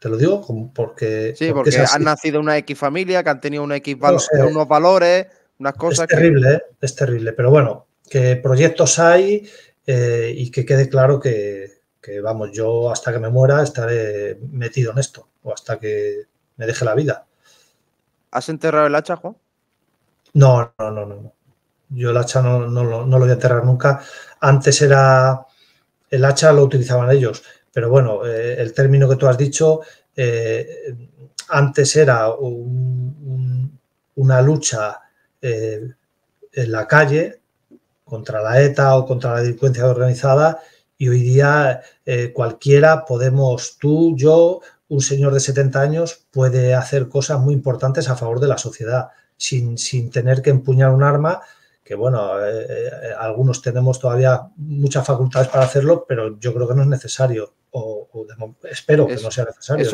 Speaker 2: Te lo digo porque.
Speaker 1: Sí, porque, han nacido en una X familia, que han tenido una X unos valores, unas cosas.
Speaker 2: Es terrible, ¿eh? es terrible. Pero bueno, que proyectos hay eh, y que quede claro que, que vamos, yo hasta que me muera estaré metido en esto o hasta que me deje la vida.
Speaker 1: ¿Has enterrado el hacha, Juan?
Speaker 2: No, no, no, no. Yo el hacha no, lo voy a enterrar nunca. Antes era, el hacha lo utilizaban ellos, pero bueno, eh, el término que tú has dicho, eh, antes era una lucha eh, en la calle contra la ETA o contra la delincuencia organizada y hoy día cualquiera podemos, tú, yo, un señor de 70 años puede hacer cosas muy importantes a favor de la sociedad sin, sin tener que empuñar un arma que bueno, eh, eh, algunos tenemos todavía muchas facultades para hacerlo, pero yo creo que no es necesario. O, espero que no sea necesario.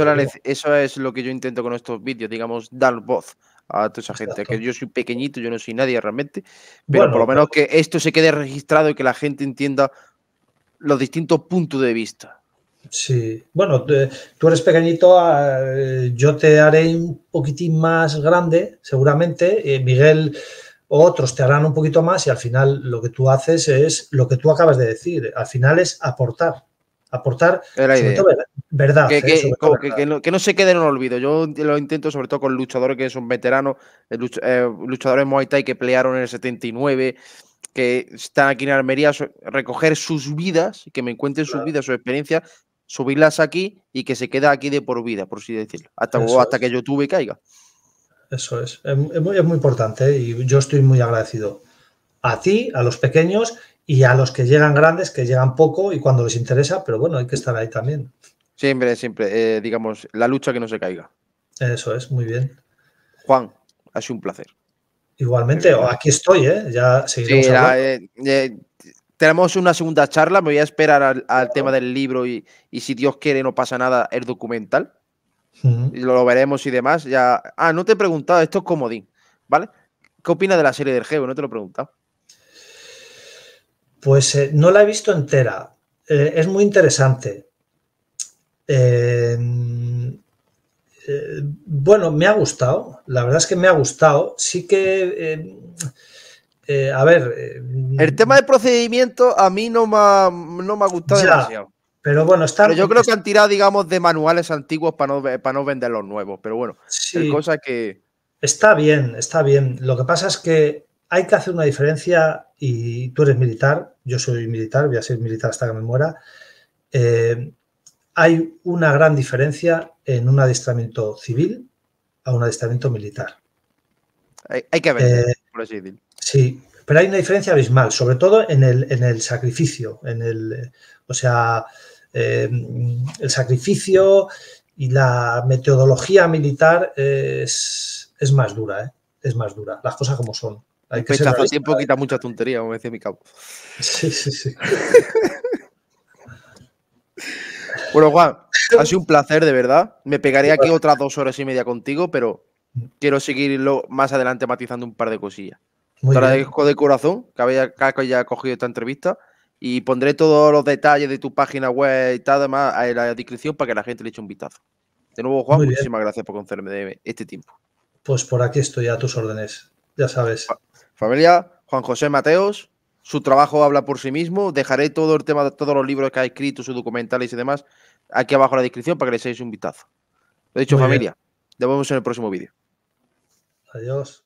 Speaker 1: Eso, es lo que yo intento con estos vídeos, digamos, dar voz a toda esa gente. Que yo soy pequeñito, yo no soy nadie realmente, pero por lo menos que esto se quede registrado y que la gente entienda los distintos puntos de vista.
Speaker 2: Sí, bueno, tú eres pequeñito, ah, yo te haré un poquitín más grande, seguramente. Eh, Miguel otros te harán un poquito más y al final lo que tú haces es lo que tú acabas de decir. Al final es aportar. Aportar verdad.
Speaker 1: Que, no, se quede en un olvido. Yo lo intento sobre todo con luchadores que son veteranos, eh, luchadores Muay Thai que pelearon en el 79, que están aquí en Almería, recoger sus vidas, que me encuentren sus vidas, su experiencia, subirlas aquí y que se quede aquí de por vida, por así decirlo, hasta, hasta que YouTube caiga.
Speaker 2: Eso es. Es muy, importante y yo estoy muy agradecido a ti, a los pequeños y a los que llegan grandes, que llegan poco y cuando les interesa, pero bueno, hay que estar ahí también.
Speaker 1: Siempre, siempre, eh, digamos, la lucha que no se caiga.
Speaker 2: Eso es, muy bien.
Speaker 1: Juan, ha sido un placer.
Speaker 2: Igualmente, aquí estoy, ¿eh? Ya seguiremos
Speaker 1: eh, eh, tenemos una segunda charla, me voy a esperar al, tema del libro y, y, si Dios quiere no pasa nada, el documental y lo, veremos y demás. Ya... Ah, no te he preguntado, esto es comodín, ¿vale? ¿Qué opinas de la serie del Geo? No te lo he preguntado.
Speaker 2: Pues eh, no la he visto entera. Es muy interesante. Eh, bueno, me ha gustado. La verdad es que me ha gustado. Sí que. Em, a ver.
Speaker 1: El tema del procedimiento a mí no me ha, no me ha gustado demasiado.
Speaker 2: Pero bueno, está.
Speaker 1: Pero yo creo que han tirado, digamos, de manuales antiguos para no, para no vender los nuevos. Pero bueno, sí, cosa que.
Speaker 2: Está bien, está bien. Lo que pasa es que hay que hacer una diferencia, y tú eres militar, yo soy militar, voy a ser militar hasta que me muera. Eh, hay una gran diferencia en un adiestramiento civil a un adiestramiento militar.
Speaker 1: Hay, que ver, eh, por así decirlo.
Speaker 2: Sí, pero hay una diferencia abismal, sobre todo en el, en el sacrificio, en el, o sea, Em, el sacrificio y la metodología militar es, más dura, ¿eh? es más dura, las cosas como son.
Speaker 1: Hay que ser tiempo quita mucha tontería, como decía mi cabo.
Speaker 2: Sí, sí, sí.
Speaker 1: bueno, Juan, ha sido un placer, de verdad. Me pegaría aquí otras dos horas y media contigo, pero quiero seguirlo más adelante matizando un par de cosillas. Te agradezco de corazón que haya cogido esta entrevista y pondré todos los detalles de tu página web y tal, además, en la descripción para que la gente le eche un vistazo. De nuevo, Juan, muchísimas gracias por concederme este tiempo.
Speaker 2: Pues por aquí estoy a tus órdenes, ya sabes.
Speaker 1: Familia, Juan José Mateos, su trabajo habla por sí mismo. Dejaré todo el tema de todos los libros que ha escrito, sus documentales y demás, aquí abajo en la descripción para que le echéis un vistazo. Lo dicho, familia. Nos vemos en el próximo vídeo.
Speaker 2: Adiós.